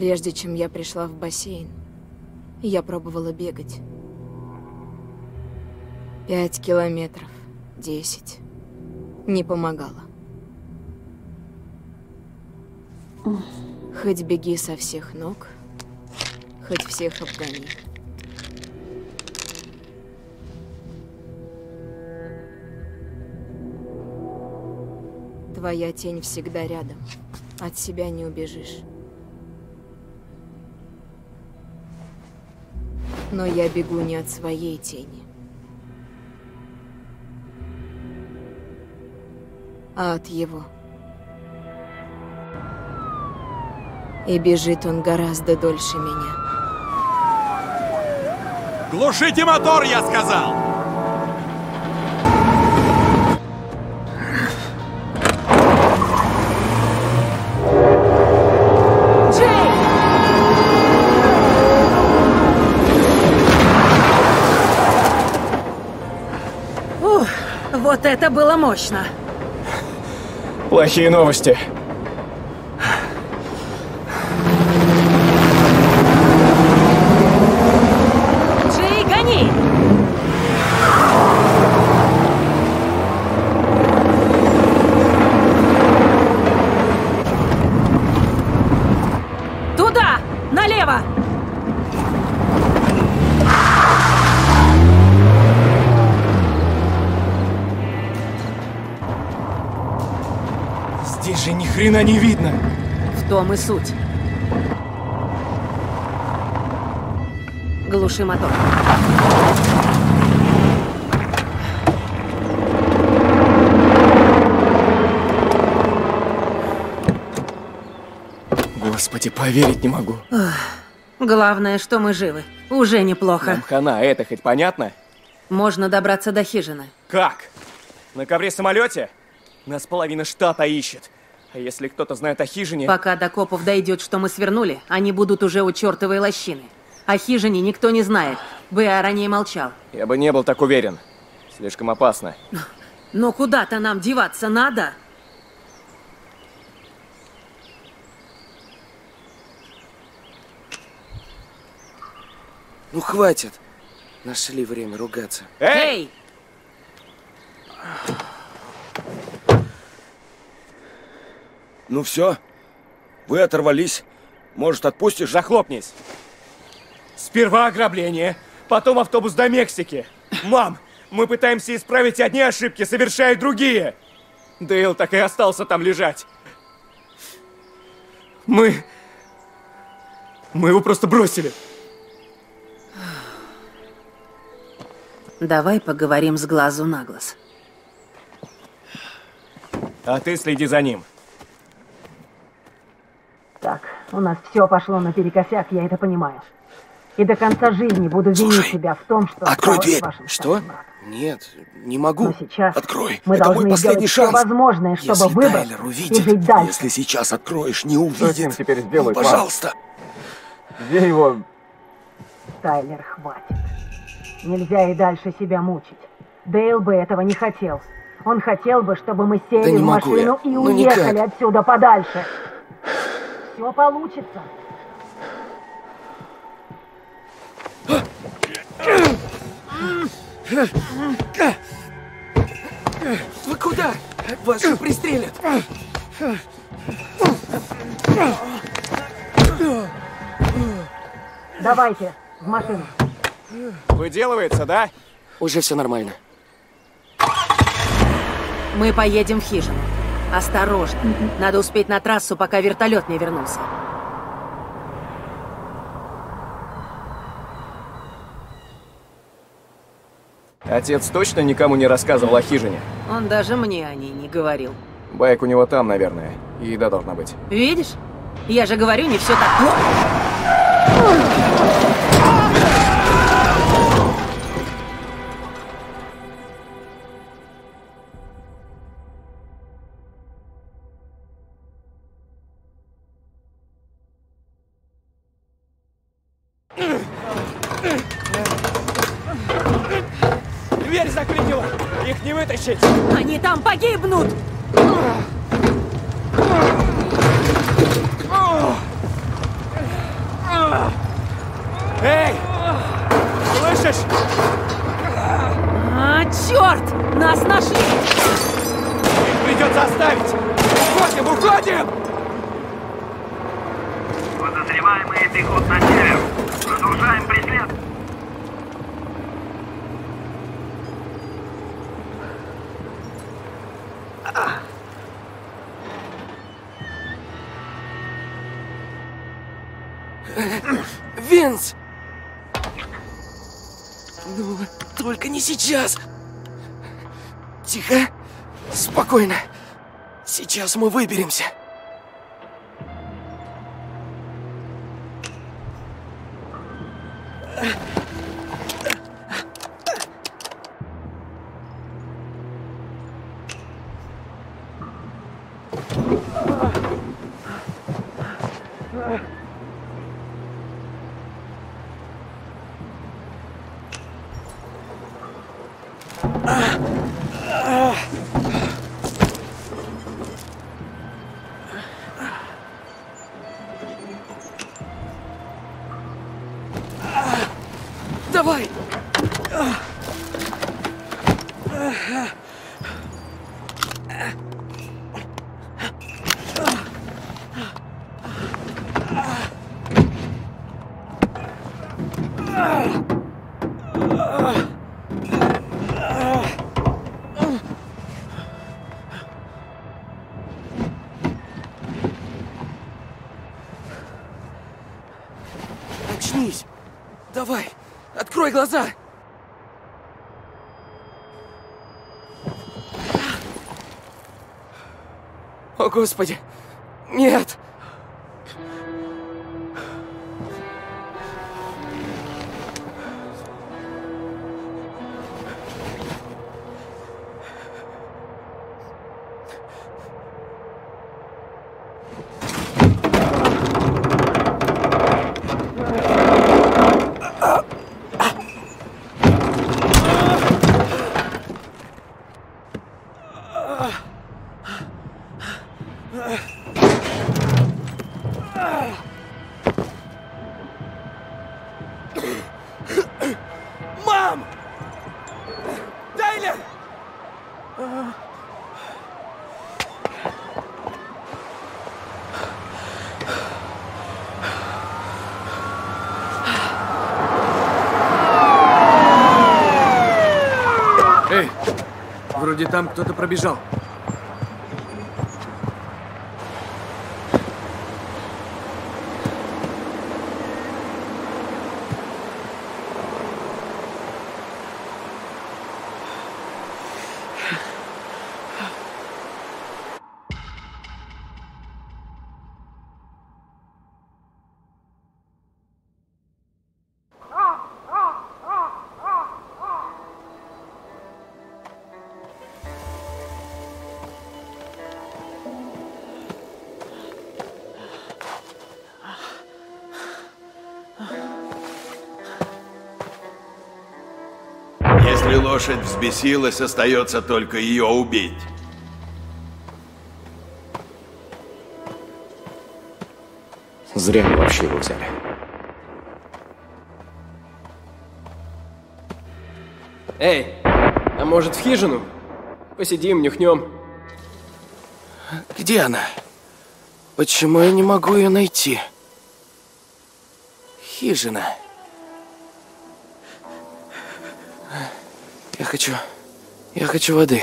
Прежде чем я пришла в бассейн, я пробовала бегать. Пять километров, десять. Не помогало. Хоть беги со всех ног, хоть всех обгони. Твоя тень всегда рядом. От себя не убежишь. Но я бегу не от своей тени, а от его. И бежит он гораздо дольше меня. Глушите мотор, я сказал! Вот это было мощно. Плохие новости. Хрена не видно. В том и суть. Глуши мотор. Господи, поверить не могу. Главное, что мы живы. Уже неплохо. Нам хана, это хоть понятно? Можно добраться до хижины. Как? На ковре-самолете? Нас половина штата ищет. А если кто-то знает о хижине... Пока до копов дойдет, что мы свернули, они будут уже у чертовой лощины. О хижине никто не знает. Беа ранее молчал. Я бы не был так уверен. Слишком опасно. Но куда-то нам деваться надо. Ну хватит. Нашли время ругаться. Эй! Ну все. Вы оторвались. Может, отпустишь? Захлопнись! Сперва ограбление, потом автобус до Мексики. Мам, мы пытаемся исправить одни ошибки, совершая другие. Дейл так и остался там лежать. Мы... Мы его просто бросили. Давай поговорим с глазу на глаз. А ты следи за ним. Так, у нас все пошло наперекосяк, я это понимаю. И до конца жизни буду винить Слушай, себя в том, что Открой дверь. вашим Что? Нет, не могу. Но сейчас Открой. мы Это должны мой последний сделать шанс. все возможное, чтобы Если выбрать Тайлер и увидит, жить дальше. если сейчас откроешь, не Что увидит. с ним теперь сделать, Ну, пожалуйста. Где его... Тайлер, хватит. Нельзя и дальше себя мучить. Дейл бы этого не хотел. Он хотел бы, чтобы мы сели Да в могу я. машину и Ну, уехали никак. отсюда подальше. Все получится. Вы куда? Вас же пристрелят. Давайте, в машину. Выделывается, да? Уже все нормально. Мы поедем в хижину. Осторожно. Надо успеть на трассу, пока вертолет не вернулся. Отец точно никому не рассказывал о хижине? Он даже мне о ней не говорил. Байк у него там, наверное. И еда должна быть. Видишь? Я же говорю, не все так плохо. Спокойно. Сейчас мы выберемся. Господи! Нет! Вроде там кто-то пробежал. Лошадь взбесилась, остается только ее убить. Зря мы вообще его взяли. Эй, а может в хижину? Посидим, нюхнем. Где она? Почему я не могу ее найти? Хижина. Хочу... Я хочу воды.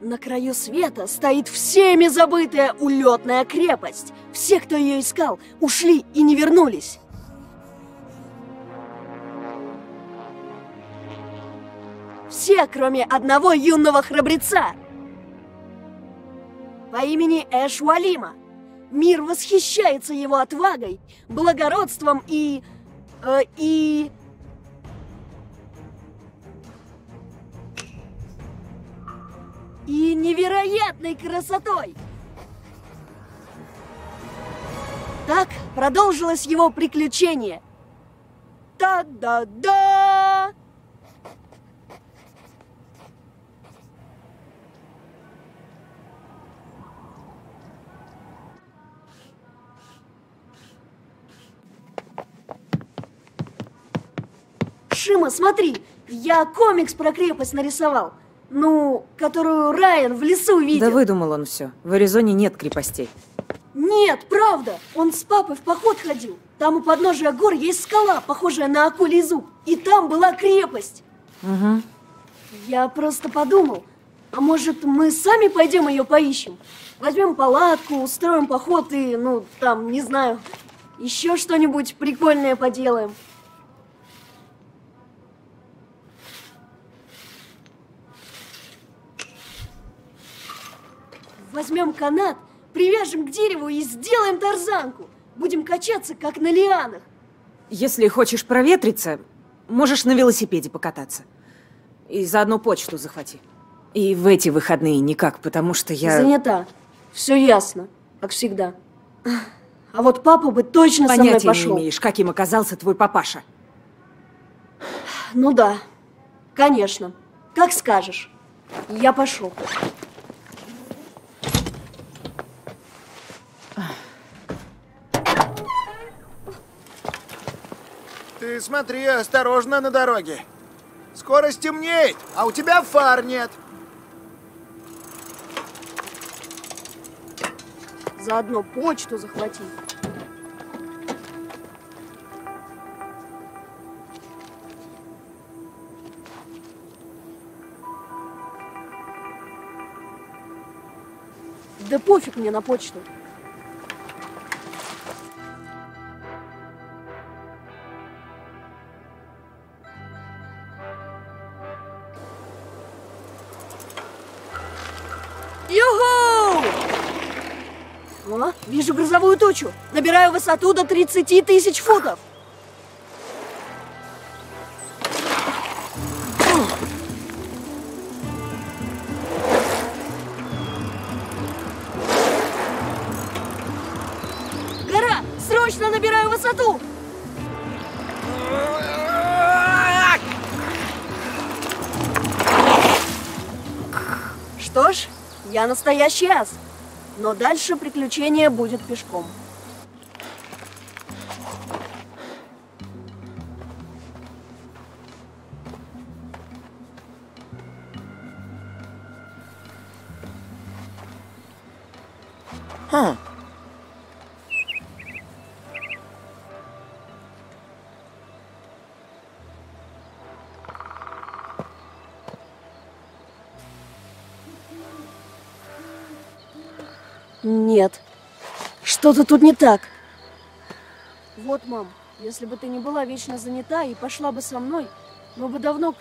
На краю света стоит всеми забытая улетная крепость. Все, кто ее искал, ушли и не вернулись. Кроме одного юного храбреца. По имени Эш Валима. Мир восхищается его отвагой, благородством и... э, и... и невероятной красотой. Так продолжилось его приключение. Та-да-да! Шима, смотри, я комикс про крепость нарисовал. Ну, которую Райан в лесу видел. Да выдумал он все. В Аризоне нет крепостей. Нет, правда. Он с папой в поход ходил. Там у подножия гор есть скала, похожая на акулий зуб. И там была крепость. Угу. Я просто подумал, а может мы сами пойдем ее поищем? Возьмем палатку, устроим поход и, ну, там, не знаю, еще что-нибудь прикольное поделаем. Возьмем канат, привяжем к дереву и сделаем тарзанку. Будем качаться, как на лианах. Если хочешь проветриться, можешь на велосипеде покататься. И заодно почту захвати. И в эти выходные никак, потому что я... Занята. Все ясно, как всегда. А вот папа бы точно со мной Понятия пошел. не имеешь, каким оказался твой папаша. Ну да, конечно. Как скажешь. Я пошел. Ты смотри, осторожно на дороге. Скоро стемнеет, а у тебя фар нет. Заодно почту захвати. Да пофиг мне на почту. Тучу. Набираю высоту до 30 тысяч футов. Гора, срочно набираю высоту. Что ж, я настоящий ас. Но дальше приключение будет пешком. Нет. Что-то тут не так. Вот, мам, если бы ты не была вечно занята и пошла бы со мной, мы бы давно...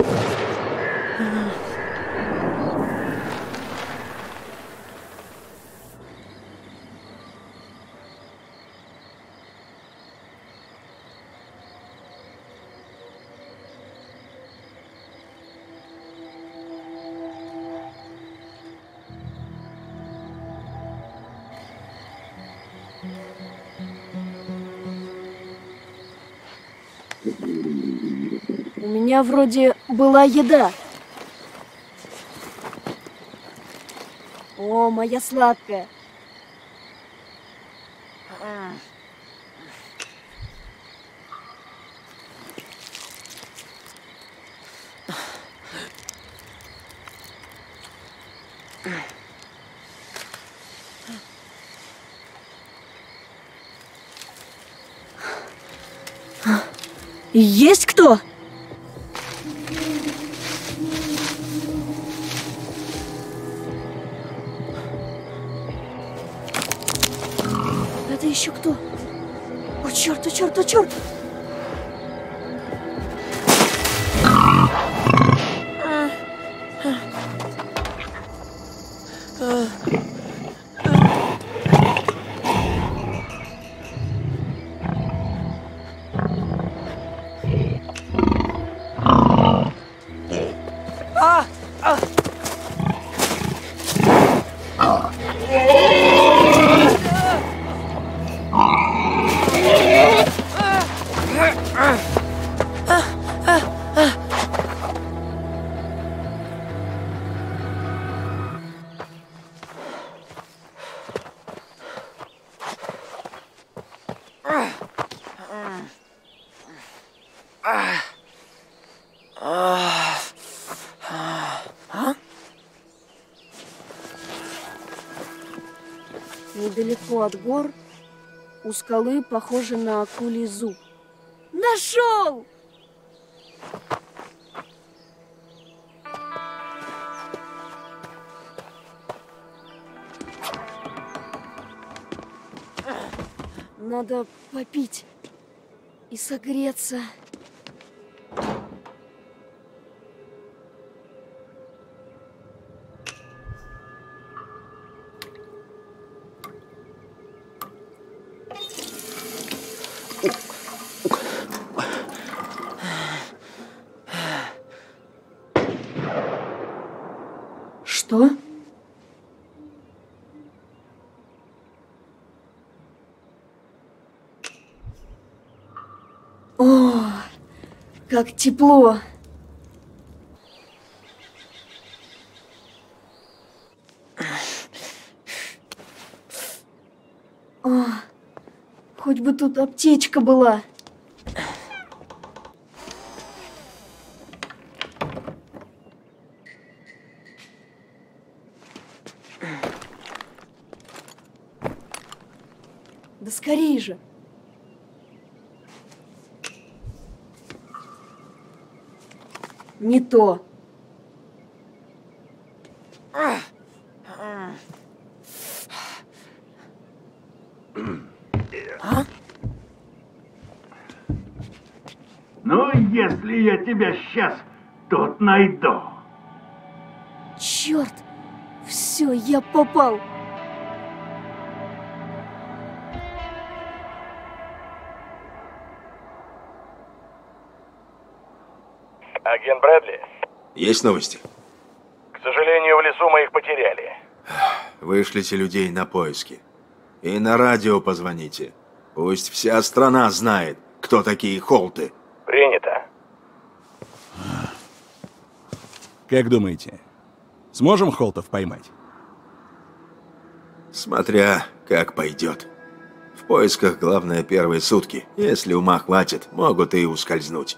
меня вроде была еда. О, моя сладкая. Есть о, Недалеко от гор у скалы похоже на акулий зуб. Нашел! Надо попить и согреться. Что? О, как тепло! О, хоть бы тут аптечка была. Да скорей же! То. Ну, если я тебя сейчас тут найду. Черт! Все, я попал. Есть новости? к сожалению, в лесу мы их потеряли. Вышлите людей на поиски. И на радио позвоните. Пусть вся страна знает, кто такие холты. Принято. Как думаете, сможем Холтов поймать? Смотря как пойдет. В поисках главное первые сутки. Если ума хватит, могут и ускользнуть.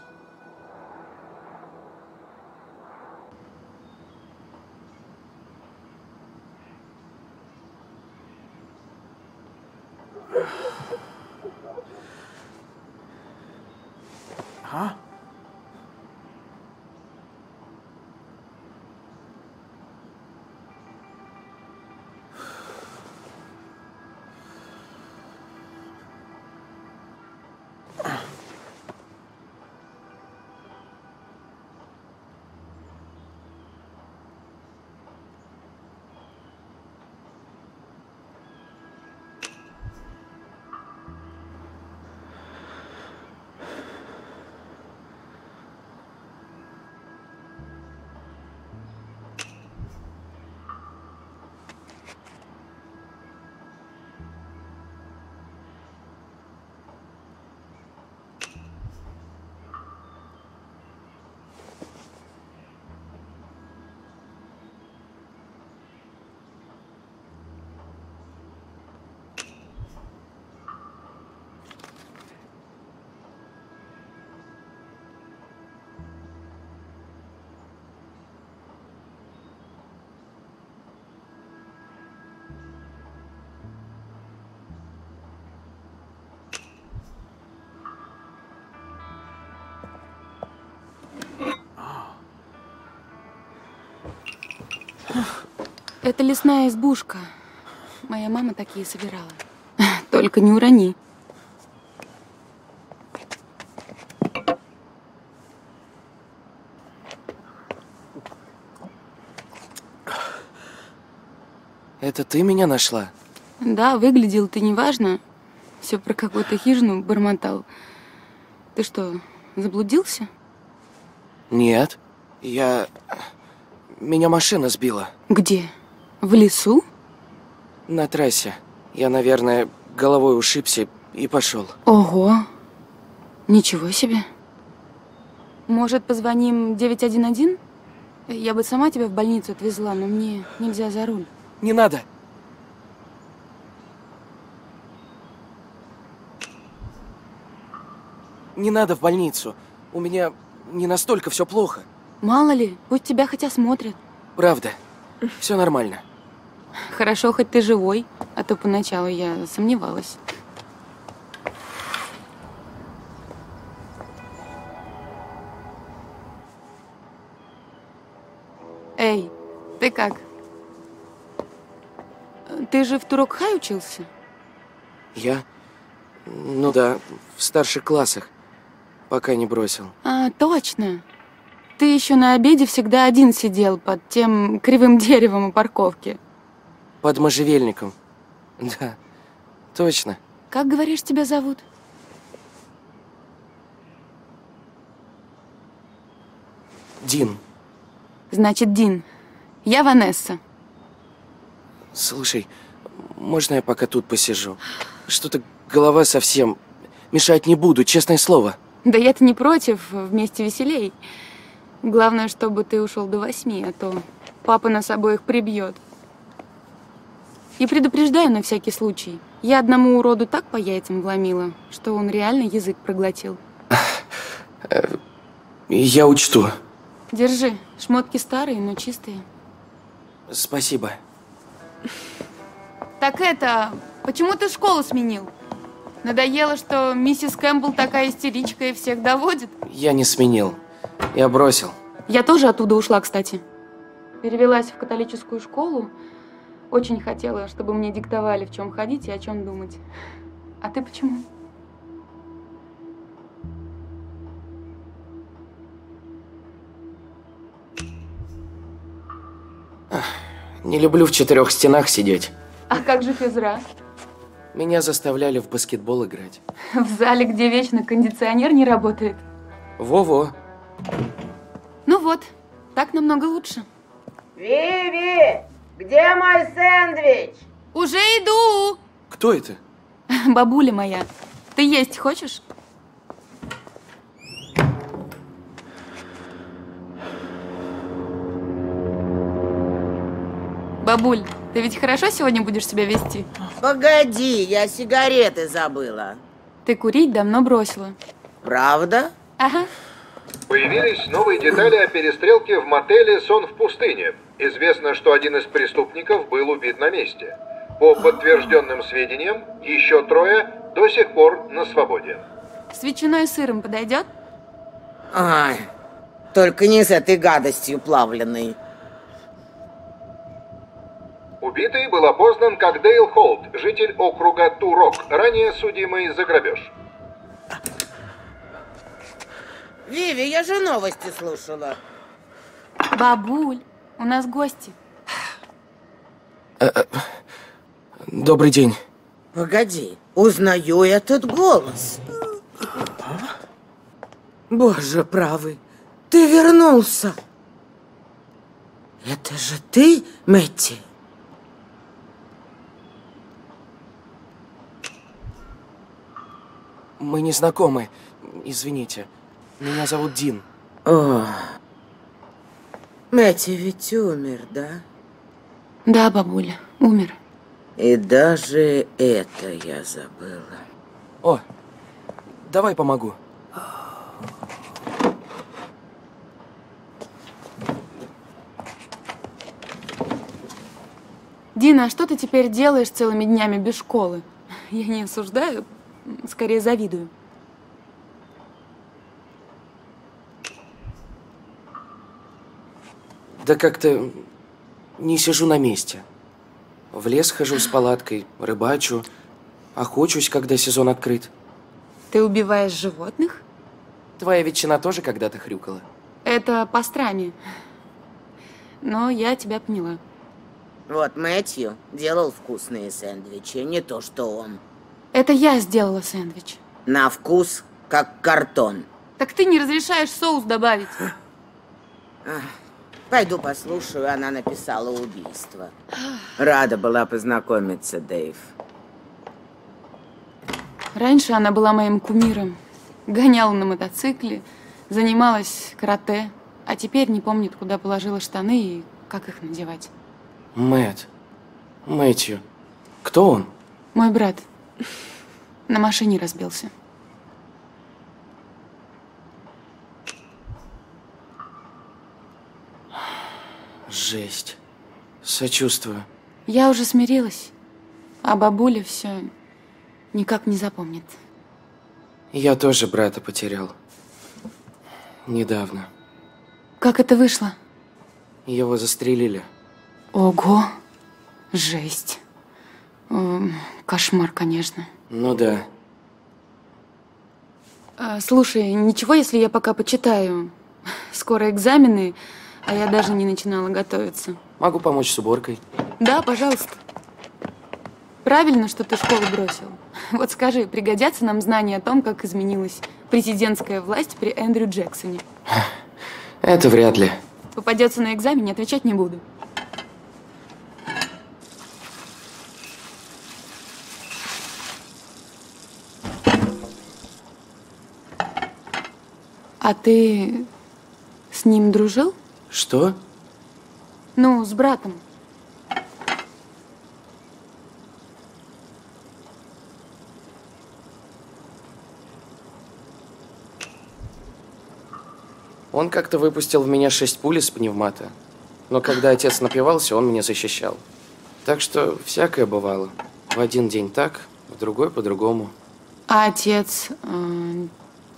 Это лесная избушка. Моя мама такие собирала. Только не урони. Это ты меня нашла? Да, выглядел ты неважно. Все про какую-то хижину бормотал. Ты что, заблудился? Нет. Я... Меня машина сбила. Где? В лесу? На трассе. Я, наверное, головой ушибся и пошел. Ого. Ничего себе. Может, позвоним 911? Я бы сама тебя в больницу отвезла, но мне нельзя за руль. Не надо. Не надо в больницу. У меня не настолько все плохо. Мало ли, пусть тебя хоть осмотрят. Правда. Все нормально. Хорошо, хоть ты живой. А то поначалу я сомневалась. Эй, ты как? Ты же в Турок-Хай учился? Я? Ну да, в старших классах. Пока не бросил. А, точно. Ты еще на обеде всегда один сидел под тем кривым деревом у парковки. Под можжевельником. Да, точно. Как, говоришь, тебя зовут? Дин, Значит, Дин. Я Ванесса. слушай, можно я пока тут посижу? Что-то голова совсем... Мешать не буду, честное слово. Да я-то не против, вместе веселей. Главное, чтобы ты ушел до восьми, а то папа нас обоих прибьет. И предупреждаю на всякий случай. Я одному уроду так по яйцам вломила, что он реально язык проглотил. Я учту. Держи, шмотки старые, но чистые. Спасибо. Так это, почему ты школу сменил? Надоело, что миссис Кэмпбелл такая истеричка и всех доводит? Я не сменил. Я бросил. Я тоже оттуда ушла, кстати. Перевелась в католическую школу. Очень хотела, чтобы мне диктовали, в чем ходить и о чем думать. А ты почему? Не люблю в четырех стенах сидеть. А как же физра? Меня заставляли в баскетбол играть. В зале, где вечно кондиционер не работает. Во-во. Ну вот, так намного лучше. Виви, где мой сэндвич? Уже иду! Кто это? Бабуля моя, ты есть хочешь? Бабуль, ты ведь хорошо сегодня будешь себя вести? Погоди, я сигареты забыла. Ты курить давно бросила. Правда? Ага. Появились новые детали о перестрелке в мотеле «Сон в пустыне». Известно, что один из преступников был убит на месте. По подтвержденным сведениям, еще трое до сих пор на свободе. С ветчиной и сыром подойдет? Ай, только не с этой гадостью плавленной. Убитый был опознан как Дейл Холт, житель округа Турок, ранее судимый за грабеж. Виви, я же новости слушала. Бабуль, у нас гости. Добрый день. Погоди, узнаю этот голос. Боже правый, ты вернулся. Это же ты, Мэтти? Мы не знакомы. Извините. Меня зовут Дин. О, Мэтти ведь умер, да? Да, бабуля, умер. И даже это я забыла. О, давай помогу. Дина, а что ты теперь делаешь целыми днями без школы? Я не осуждаю, скорее завидую. Да как-то не сижу на месте. В лес хожу с палаткой, рыбачу, охочусь, когда сезон открыт. Ты убиваешь животных? Твоя ветчина тоже когда-то хрюкала. Это пастрами. Но я тебя поняла. Вот Мэтью делал вкусные сэндвичи, не то что он. Это я сделала сэндвич. На вкус, как картон. Так ты не разрешаешь соус добавить. Ах, Пойду послушаю, она написала убийство. Рада была познакомиться, Дэйв. Раньше она была моим кумиром. Гоняла на мотоцикле, занималась карате, а теперь не помнит, куда положила штаны и как их надевать. Мэт. Мэтью. Кто он? Мой брат на машине разбился. Жесть. Сочувствую. Я уже смирилась. А бабуля все никак не запомнит. Я тоже брата потерял. Недавно. Как это вышло? Его застрелили. Ого, жесть. Эм, Кошмар, конечно. Ну да. А, Слушай, ничего, если я пока почитаю? Скоро экзамены, а я даже не начинала готовиться. Могу помочь с уборкой. Да, пожалуйста. Правильно, что ты школу бросил. Вот скажи, пригодятся нам знания о том, как изменилась президентская власть при Эндрю Джексоне? Это вряд ли. Попадется на экзамене, отвечать не буду. А ты с ним дружил? Что? Ну, с братом. Он как-то выпустил в меня шесть пуль из пневмата. Но когда отец напивался, он меня защищал. Так что всякое бывало. В один день так, в другой по-другому. А отец э,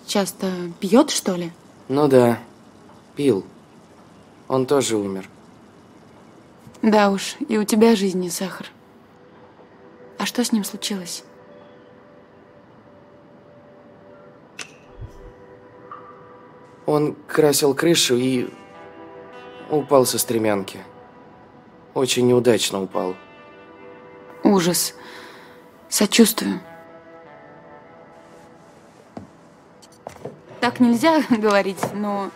часто пьет, что ли? Ну да, пил. Он тоже умер. Да уж, и у тебя жизнь не сахар. А что с ним случилось? Он красил крышу и упал со стремянки. Очень неудачно упал. Ужас. Сочувствую. Так нельзя говорить, но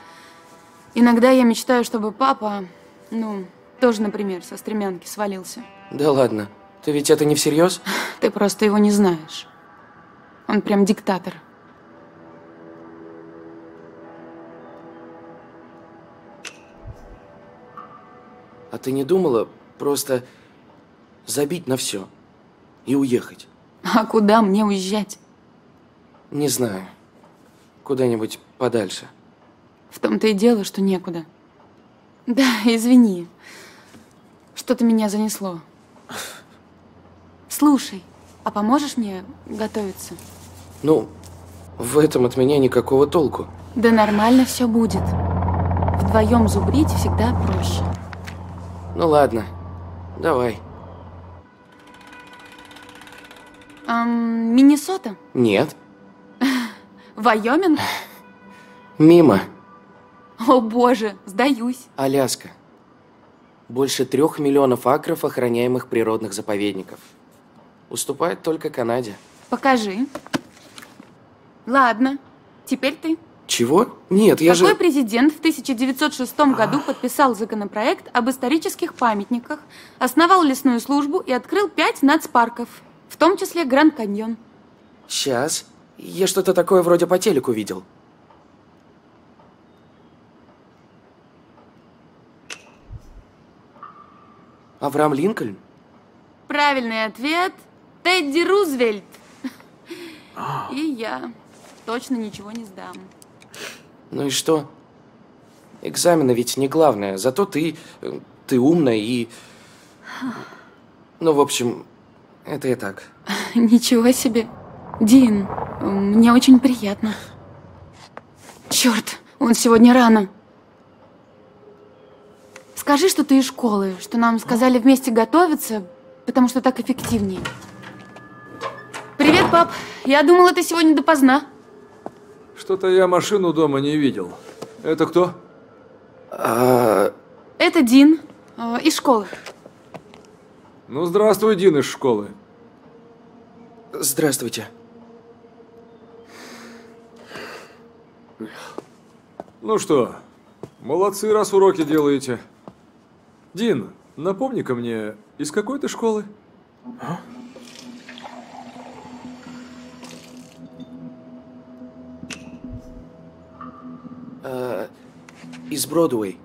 иногда я мечтаю, чтобы папа, ну, тоже, например, со стремянки свалился. Да ладно, ты ведь это не всерьез? Ты просто его не знаешь. Он прям диктатор. А ты не думала просто забить на все и уехать? А куда мне уезжать? Не знаю. Куда-нибудь подальше. В том-то и дело, что некуда. Да, извини. Что-то меня занесло. Слушай, а поможешь мне готовиться? Ну, в этом от меня никакого толку. Да нормально все будет. Вдвоем зубрить всегда проще. Ну ладно, давай. Ам, Миннесота? Нет, Вайоминг? мимо. О боже, сдаюсь. Аляска. Больше трех миллионов акров охраняемых природных заповедников. Уступает только Канаде. Покажи. Ладно, теперь ты. Чего? Нет, я Какой же... президент в 1906 году подписал законопроект об исторических памятниках, основал лесную службу и открыл пять нацпарков, в том числе Гранд Каньон? Сейчас. Я что-то такое вроде по телеку видел. Авраам Линкольн? Правильный ответ – Тедди Рузвельт. И я точно ничего не сдам. Ну и что? Экзамены ведь не главное, зато ты... э, Ты умная и... Ну, в общем, это я так. Ничего себе. Дин, мне очень приятно. Черт, он сегодня рано. Скажи, что ты из школы, что нам сказали вместе готовиться, потому что так эффективнее. Привет, пап. Я думала, ты сегодня допоздна. Что-то я машину дома не видел. Это кто? А, Это Дин э, из школы. Ну, здравствуй, Дин из школы. Здравствуйте. Ну что, молодцы, раз уроки делаете. Дин, напомни-ка мне, из какой ты школы? э, из Бродуэй.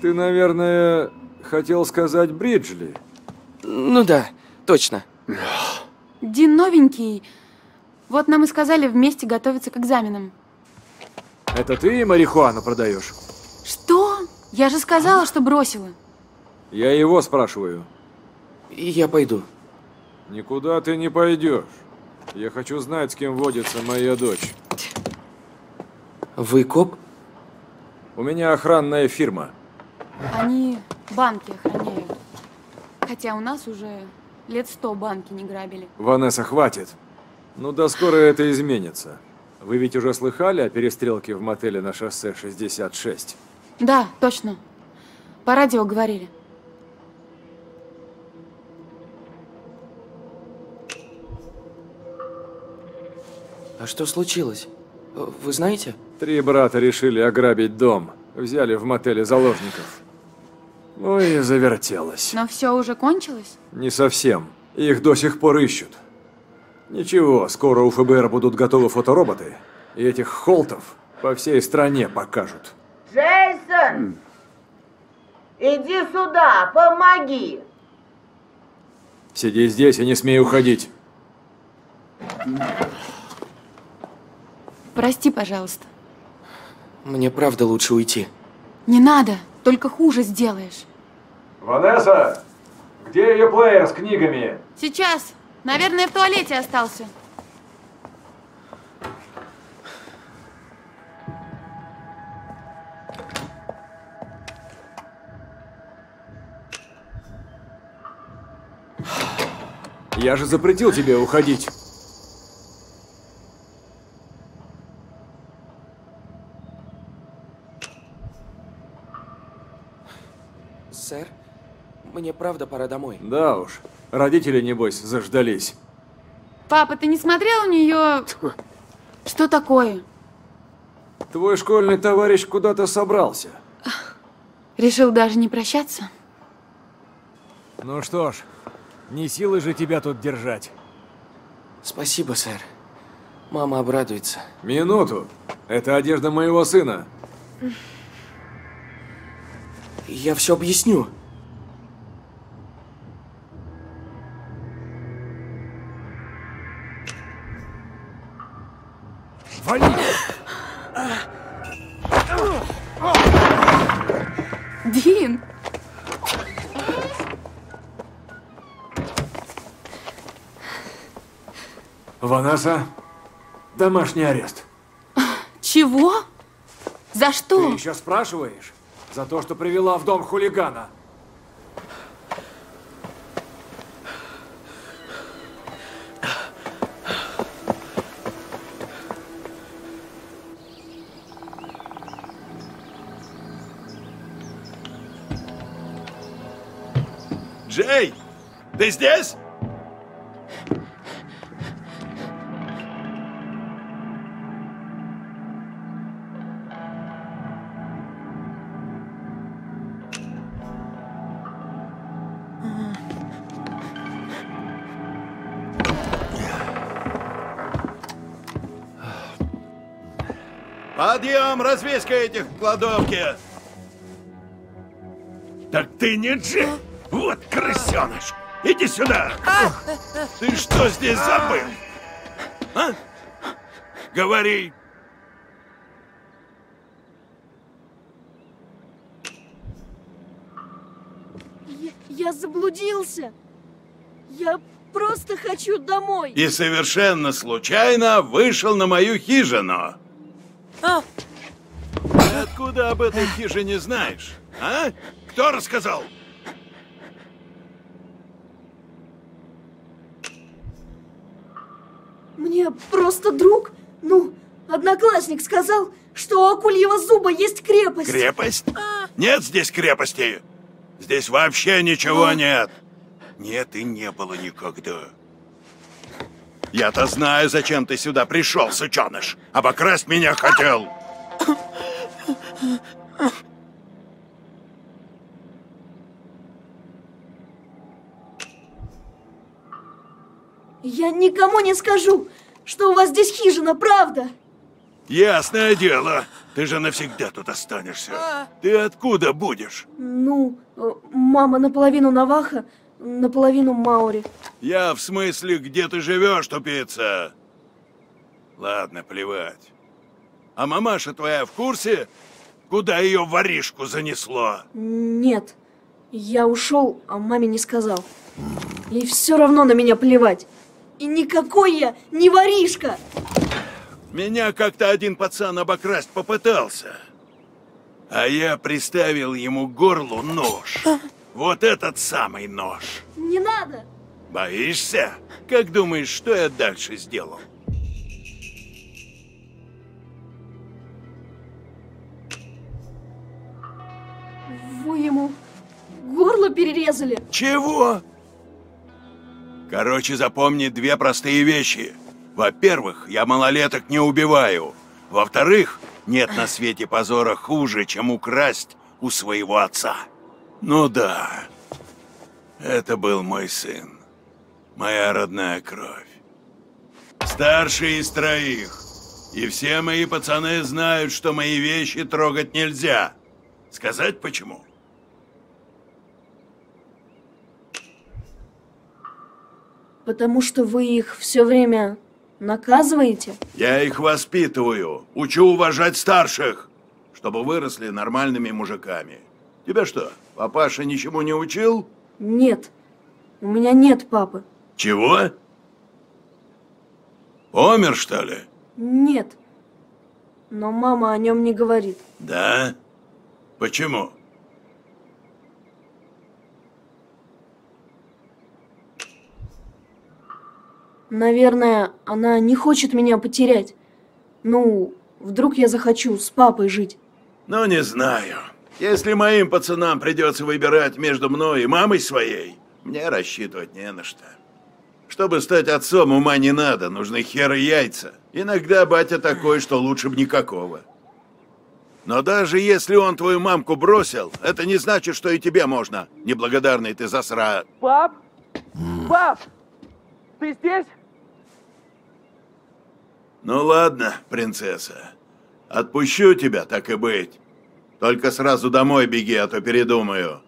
Ты, наверное, хотел сказать Бриджли. Ну да, точно. Дин новенький. Вот нам и сказали вместе готовиться к экзаменам. Это ты марихуану продаешь? Что? Я же сказала, что бросила. Я его спрашиваю. И я пойду. Никуда ты не пойдешь. Я хочу знать, с кем водится моя дочь. Вы коп? У меня охранная фирма. Они банки охраняют. Хотя у нас уже лет сто банки не грабили. Ванесса, хватит. Ну да скоро это изменится. Вы ведь уже слыхали о перестрелке в мотеле на шоссе 66? Да, точно. По радио говорили. А что случилось? Вы знаете? Три брата решили ограбить дом. Взяли в мотеле заложников. Ну и завертелось. Но все уже кончилось? Не совсем. Их до сих пор ищут. Ничего, скоро у ФБР будут готовы фотороботы. И этих холтов по всей стране покажут. Джейсон! Иди сюда, помоги! Сиди здесь и не смей уходить. Прости, пожалуйста. Мне правда лучше уйти. Не надо, только хуже сделаешь. Ванесса, где ее плеер с книгами? Сейчас. Наверное, в туалете остался. Я же запретил тебе уходить. Сэр, мне правда пора домой. Да уж. Родители, небось, заждались. Папа, ты не смотрел у нее... Что такое? Твой школьный товарищ куда-то собрался. Решил даже не прощаться? Ну что ж, не силы же тебя тут держать. Спасибо, сэр. Мама обрадуется. Минуту. Это одежда моего сына. Я все объясню. Вали! Дин! Ванесса, домашний арест. Чего? За что? Ты еще спрашиваешь? За то, что привела в дом хулигана. Джей, ты здесь? Подъем, развеска этих в кладовке! Так ты не Джей! Вот крысеныш! Иди сюда! Ты что здесь забыл? А? Говори! Я, я заблудился. Я просто хочу домой. И совершенно случайно вышел на мою хижину. А? Ты откуда об этой хижине знаешь? А? Кто рассказал? Мне просто друг, ну, одноклассник сказал, что у акульего зуба есть крепость. Крепость? Нет здесь крепости. Здесь вообще ничего А. нет. Нет и не было никогда. Я-то знаю, зачем ты сюда пришел, сученыш. Обокрасть меня хотел. Я никому не скажу, что у вас здесь хижина, правда? Ясное дело. Ты же навсегда тут останешься. Ты откуда будешь? Ну, э, мама наполовину наваха, наполовину маури. Я в смысле, где ты живешь, тупица? Ладно, плевать. А мамаша твоя в курсе, куда ее воришку занесло? Нет. Я ушел, а маме не сказал. Ей все равно на меня плевать. И никакой я не воришка! Меня как-то один пацан обокрасть попытался. А я приставил ему горлу нож. Вот этот самый нож. Не надо! Боишься? Как думаешь, что я дальше сделал? Вы ему горло перерезали? Чего? Короче, запомни две простые вещи. Во-первых, я малолеток не убиваю. Во-вторых, нет на свете позора хуже, чем украсть у своего отца. Ну да, это был мой сын. Моя родная кровь. Старший из троих. И все мои пацаны знают, что мои вещи трогать нельзя. Сказать почему? Потому что вы их все время наказываете? Я их воспитываю, учу уважать старших, чтобы выросли нормальными мужиками. Тебя что, папаша ничему не учил? Нет, у меня нет папы. Чего? Помер, что ли? Нет. Но мама о нем не говорит. Да? Почему? Наверное, она не хочет меня потерять. Ну, вдруг я захочу с папой жить. Ну, не знаю. Если моим пацанам придется выбирать между мной и мамой своей, мне рассчитывать не на что. Чтобы стать отцом, ума не надо, нужны хер и яйца. Иногда батя такой, что лучше бы никакого. Но даже если он твою мамку бросил, это не значит, что и тебе можно. Неблагодарный ты засра... Пап? Пап! Ты здесь? Ну ладно, принцесса. Отпущу тебя, так и быть. Только сразу домой беги, а то передумаю.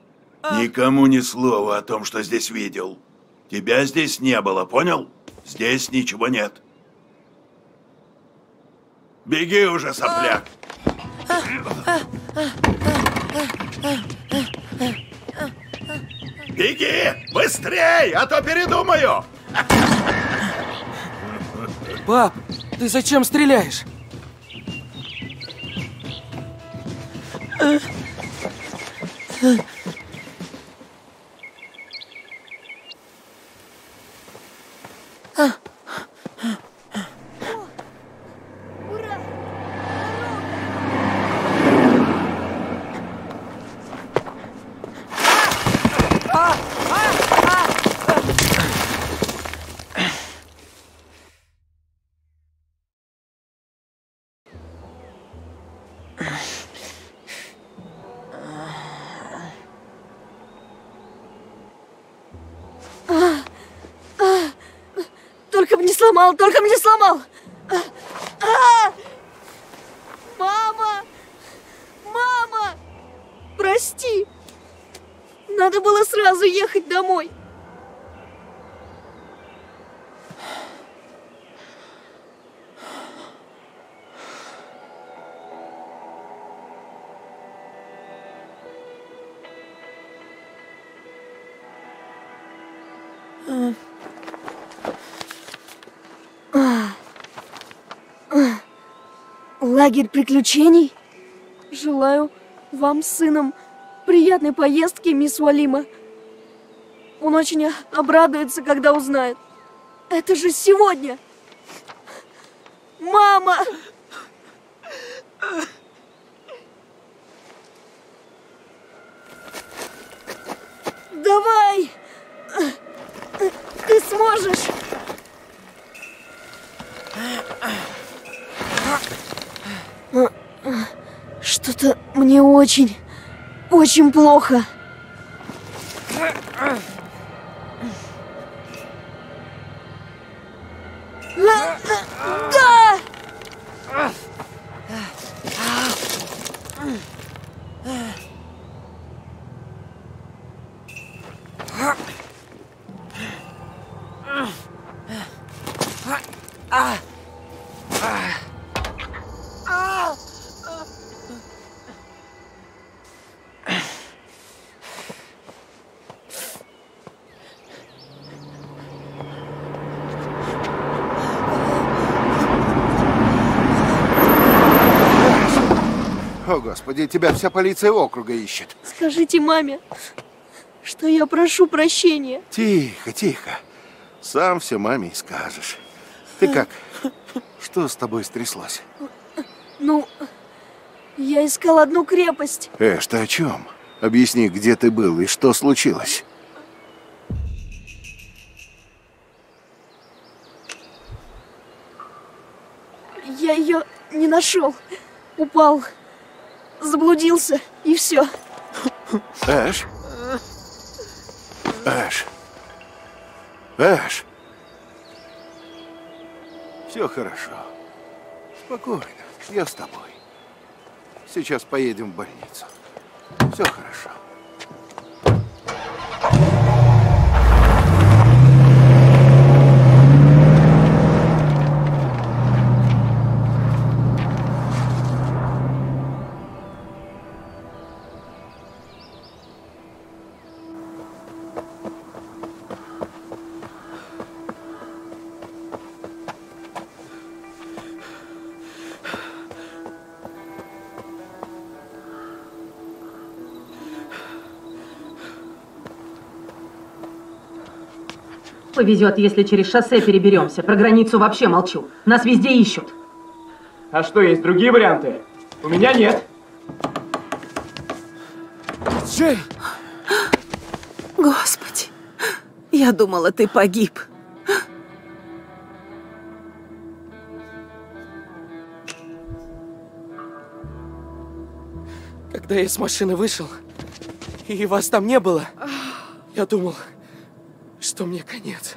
Никому ни слова о том, что здесь видел. Тебя здесь не было, понял? Здесь ничего нет. Беги уже, сопляк. Беги! Быстрей, а то передумаю! Пап, ты зачем стреляешь? А, а, Только бы не сломал, только бы не сломал! Мама! Мама! Прости! Надо было сразу ехать домой. Лагерь приключений? Желаю вам сыном приятной поездки, мисс Валима. Он очень обрадуется, когда узнает. Это же сегодня! Мама! Давай! Ты сможешь! Что-то мне очень, очень плохо. Да! Господи, тебя вся полиция округа ищет. Скажите маме, что я прошу прощения. Тихо, тихо. Сам все маме и скажешь. Ты как? Что с тобой стряслось? Ну, я искал одну крепость. Эш, ты о чем? Объясни, где ты был и что случилось? Я ее не нашел. Упал. Заблудился. И все. Эш? Эш? Эш? Все хорошо. Спокойно. Я с тобой. Сейчас поедем в больницу. Все хорошо. Повезет, если через шоссе переберемся. Про границу вообще молчу. Нас везде ищут. А что, есть другие варианты? У меня нет. Джей! Господи, я думала, ты погиб. Когда я с машины вышел, и вас там не было, я думал, что мне конец.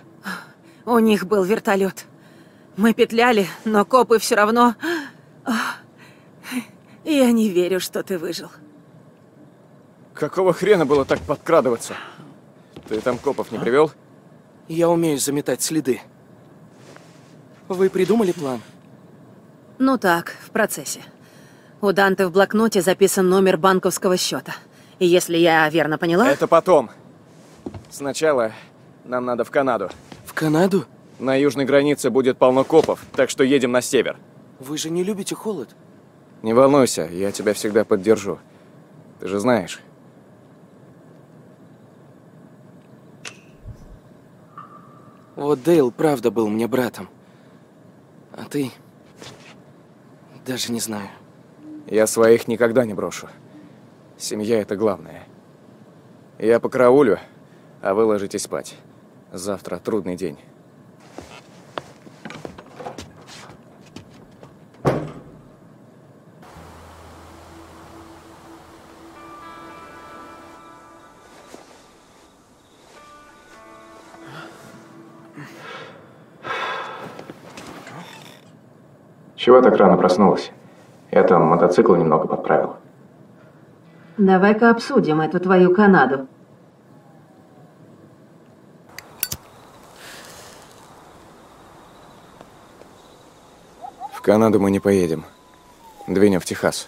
У них был вертолет. Мы петляли, но копы все равно... Я не верю, что ты выжил. Какого хрена было так подкрадываться? Ты там копов не привел? Я умею заметать следы. Вы придумали план? Ну так, в процессе. У Данте в блокноте записан номер банковского счета. И если я верно поняла... Это потом. Сначала нам надо в Канаду. В Канаду? На южной границе будет полно копов, так что едем на север. Вы же не любите холод? Не волнуйся, я тебя всегда поддержу. Ты же знаешь. Вот Дейл правда был мне братом. А ты... Даже не знаю. Я своих никогда не брошу. Семья — это главное. Я по караулю, а вы ложитесь спать. Завтра трудный день. Чего так рано проснулась? Я там мотоцикл немного подправил. Давай-ка обсудим эту твою Канаду. Канаду мы не поедем. Двинем в Техас.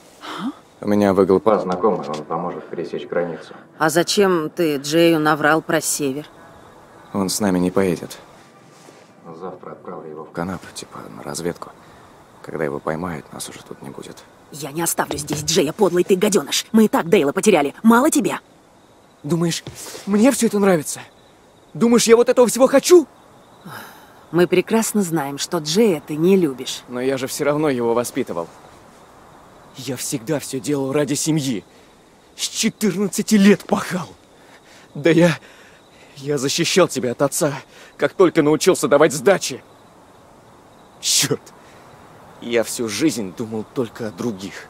У меня в Иглпа знакомый, он поможет пересечь границу. А зачем ты Джею наврал про север? Он с нами не поедет. Завтра отправлю его в Канаду, типа на разведку. Когда его поймают, нас уже тут не будет. Я не оставлю здесь Джея, подлый ты гаденыш. Мы и так Дейла потеряли. Мало тебя? Думаешь, мне все это нравится? Думаешь, я вот этого всего хочу? Мы прекрасно знаем, что Джея ты не любишь. Но я же все равно его воспитывал. Я всегда все делал ради семьи. С 14 лет пахал. Да я... Я защищал тебя от отца, как только научился давать сдачи. Черт. Я всю жизнь думал только о других,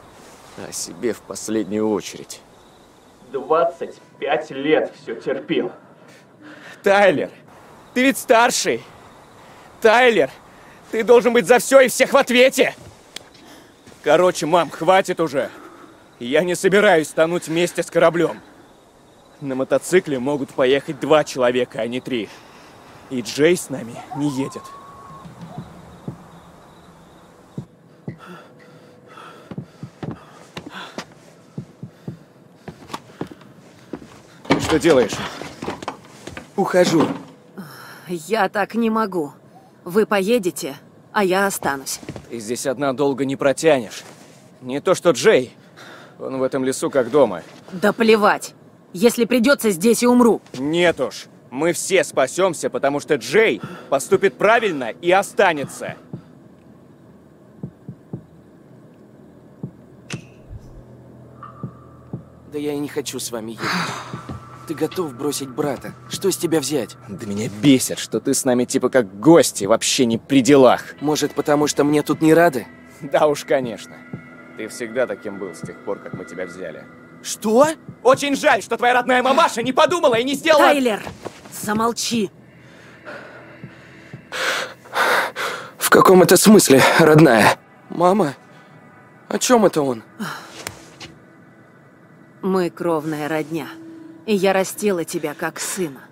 а о себе в последнюю очередь. 25 лет все терпел. Тайлер, ты ведь старший. Тайлер, ты должен быть за все и всех в ответе. Короче, мам, хватит уже. Я не собираюсь тонуть вместе с кораблем. На мотоцикле могут поехать два человека, а не три. И Джей с нами не едет. Что делаешь? Ухожу. Я так не могу. Вы поедете, а я останусь. Ты здесь одна долго не протянешь. Не то что Джей. Он в этом лесу как дома. Да плевать. Если придется, здесь и умру. Нет уж. Мы все спасемся, потому что Джей поступит правильно и останется. Да я и не хочу с вами ехать. Ты готов бросить брата? Что с тебя взять? Да меня бесит, что ты с нами типа как гости, вообще не при делах. Может, потому что мне тут не рады? Да уж, конечно. Ты всегда таким был с тех пор, как мы тебя взяли. Что? Очень жаль, что твоя родная мамаша не подумала и не сделала... Тайлер, замолчи. В каком это смысле, родная? Мама? О чем это он? Мы кровная родня. И я растила тебя как сына.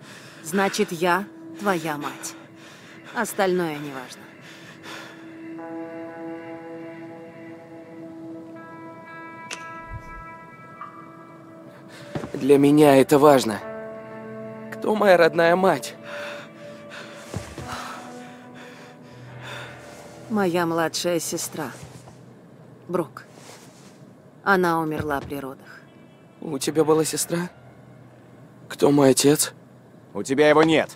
Значит, я твоя мать. Остальное не важно. Для меня это важно. Кто моя родная мать? Моя младшая сестра. Брук. Она умерла при родах. У тебя была сестра? Кто мой отец? У тебя его нет.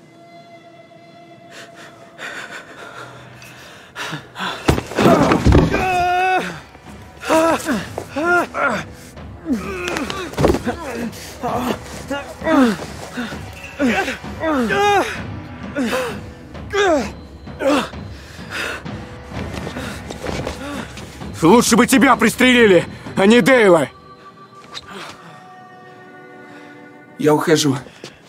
Лучше бы тебя пристрелили, а не Дейла. Я ухожу.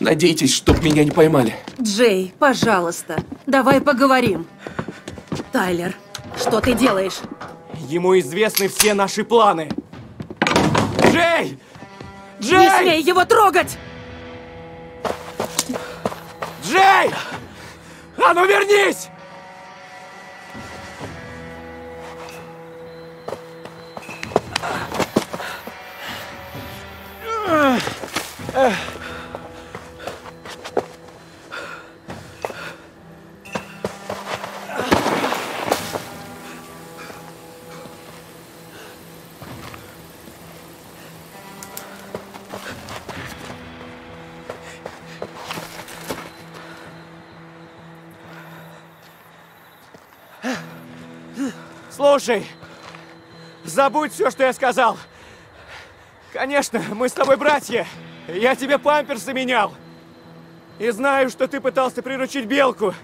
Надейтесь, чтоб меня не поймали. Джей, пожалуйста, давай поговорим. Тайлер, что ты делаешь? Ему известны все наши планы. Джей! Джей! Не смей его трогать! Джей! А ну вернись! Слушай, забудь все, что я сказал. Конечно, мы с тобой братья. Я тебе памперсы менял. И знаю, что ты пытался приручить белку.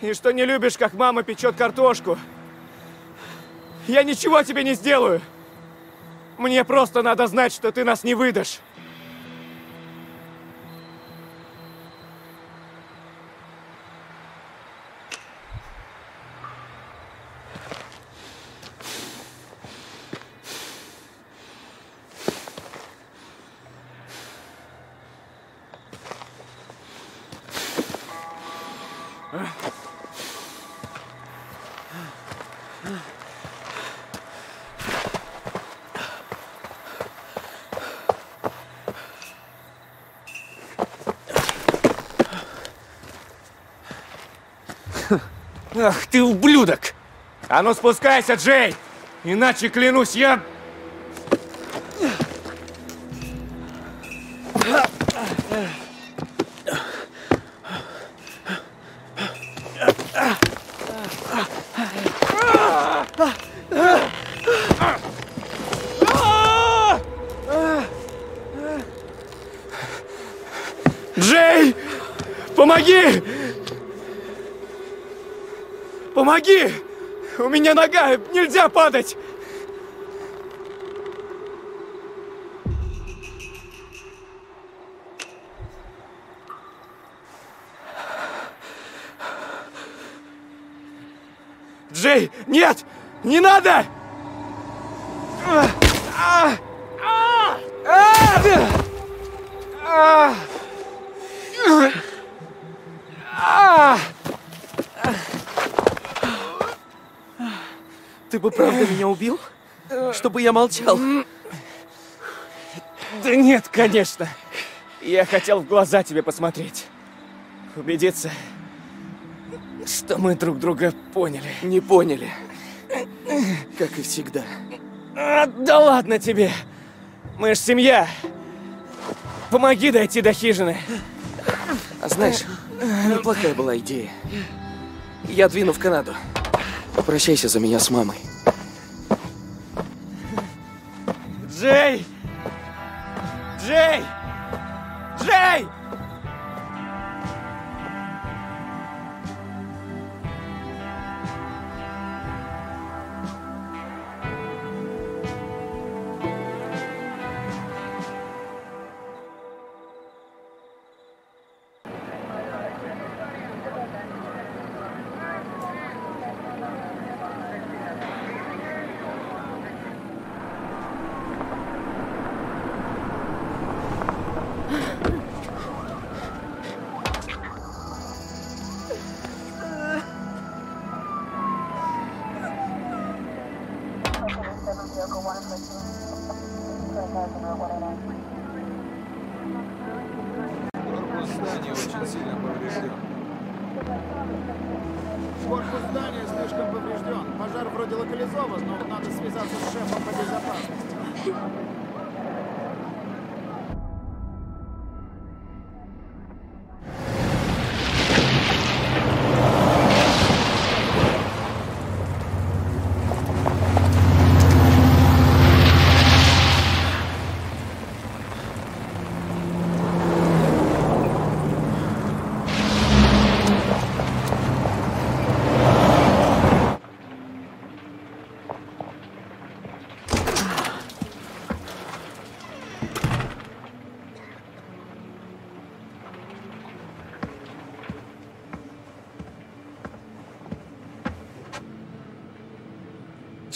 И что не любишь, как мама печет картошку. Я ничего тебе не сделаю. Мне просто надо знать, что ты нас не выдашь. Ах ты ублюдок! А ну спускайся, Джей! Иначе, клянусь, я... Джей! Помоги! Помоги! У меня нога! Нельзя падать! Джей, нет! Не надо! А! А! А! А! А! Ты бы правда меня убил? Чтобы я молчал? Да нет, конечно. Я хотел в глаза тебе посмотреть. Убедиться, что мы друг друга поняли. Не поняли. Как и всегда. А, да ладно тебе. Мы ж семья. Помоги дойти до хижины. А знаешь, неплохая была идея. Я двину в Канаду. Попрощайся за меня с мамой. Джей!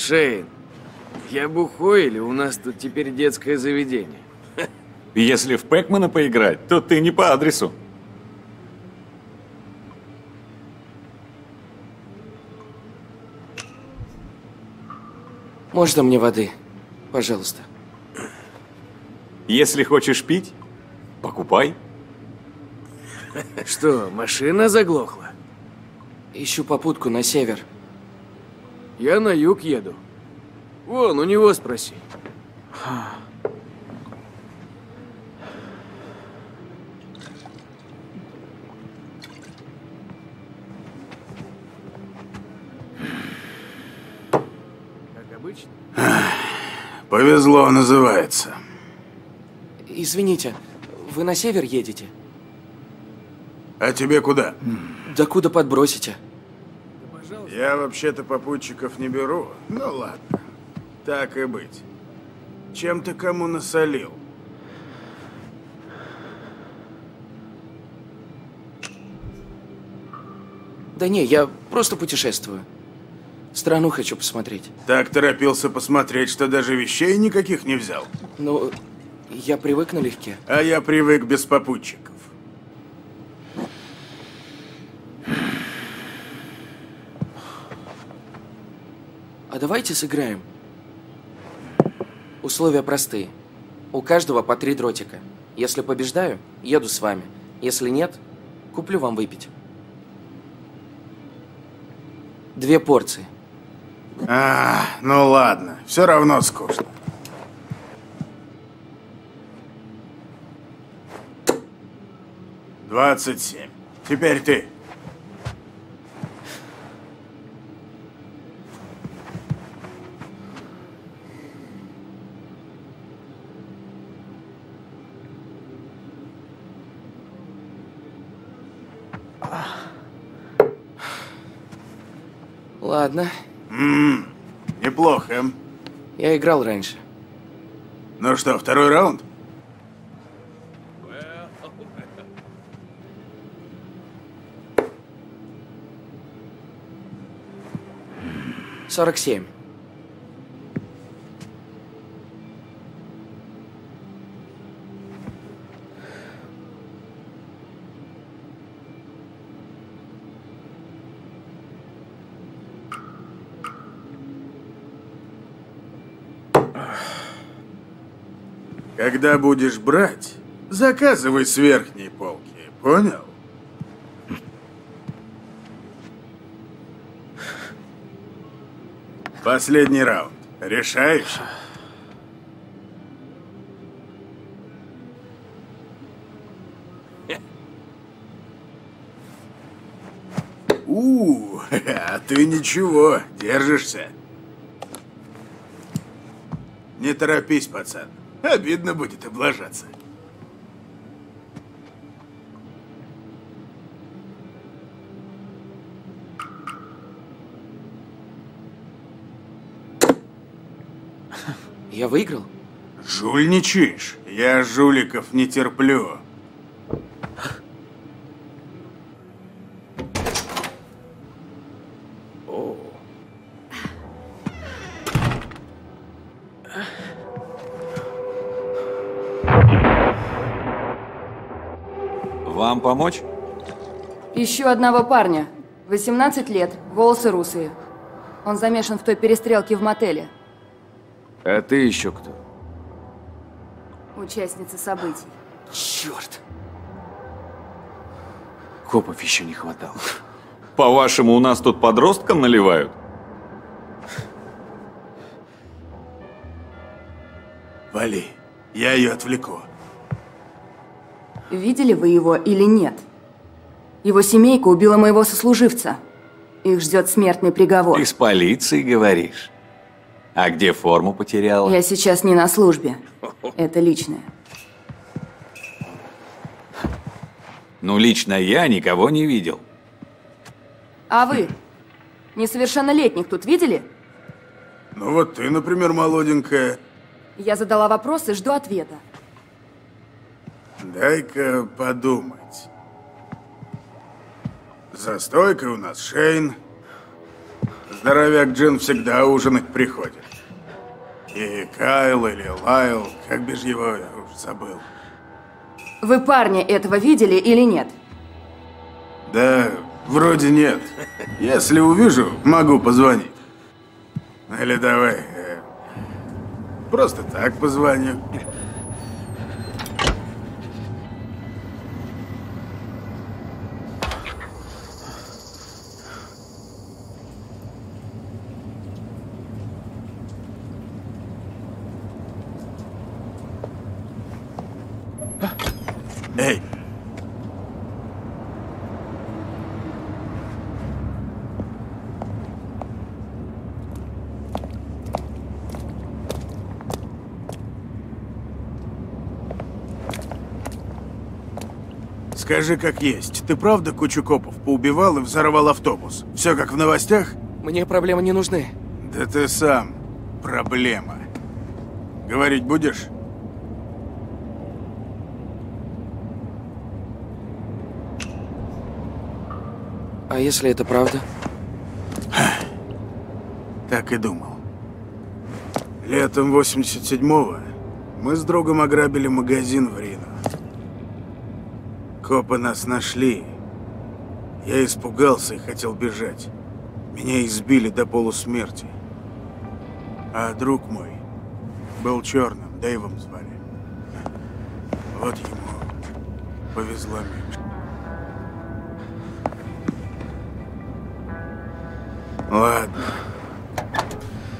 Шейн, я бухой или у нас тут теперь детское заведение? Если в Пэкмана поиграть, то ты не по адресу. Можно мне воды? Пожалуйста. Если хочешь пить, покупай. Что, машина заглохла? Ищу попутку на север. Я на юг еду. Вон, у него спроси. Как обычно. Повезло, называется. Извините, вы на север едете? А тебе куда? Да куда подбросите? Я вообще-то попутчиков не беру. Ну ладно. Так и быть. Чем ты кому насолил? Да не, я просто путешествую. Страну хочу посмотреть. Так торопился посмотреть, что даже вещей никаких не взял. Ну, я привык налегке. А я привык без попутчиков. А давайте сыграем. Условия простые. У каждого по три дротика. Если побеждаю, еду с вами. Если нет, куплю вам выпить. Две порции. А, ну ладно. Все равно скучно. Двадцать семь. Теперь ты. Ладно. Ммм, неплохо. Я играл раньше. Ну что, второй раунд? Сорок семь. Когда будешь брать, заказывай с верхней полки, понял? Последний раунд. Решаешь. У, а ты ничего, держишься. Не торопись, пацан. Обидно будет облажаться. Я выиграл? Жульничаешь? Я жуликов не терплю. Помочь? Ищу одного парня. 18 лет, волосы русые. Он замешан в той перестрелке в мотеле. А ты еще кто? Участница событий. Черт. Копов еще не хватало. По-вашему, у нас тут подросткам наливают? Вали, я ее отвлеку. Видели вы его или нет? Его семейка убила моего сослуживца. Их ждет смертный приговор. Из полиции, говоришь? А где форму потеряла? Я сейчас не на службе. Это личное. Ну, лично я никого не видел. А вы? Несовершеннолетних тут видели? Ну вот ты, например, молоденькая. Я задала вопрос и жду ответа. Дай-ка подумать. За стойкой у нас Шейн. Здоровяк Джин всегда ужинать приходит. И Кайл или Лайл, как бишь его, я уж забыл. Вы парня этого видели или нет? Да, вроде нет. Если увижу, могу позвонить. Или давай, э, просто так позвоню. Эй! Скажи как есть, ты правда кучу копов поубивал и взорвал автобус? Все как в новостях? Мне проблемы не нужны. Да ты сам проблема. Говорить будешь? А если это правда? Так и думал. Летом 87-го мы с другом ограбили магазин в Рино. Копы нас нашли. Я испугался и хотел бежать. Меня избили до полусмерти. А друг мой был черным, Дэйвом звали. Вот ему повезло меньше. Ладно.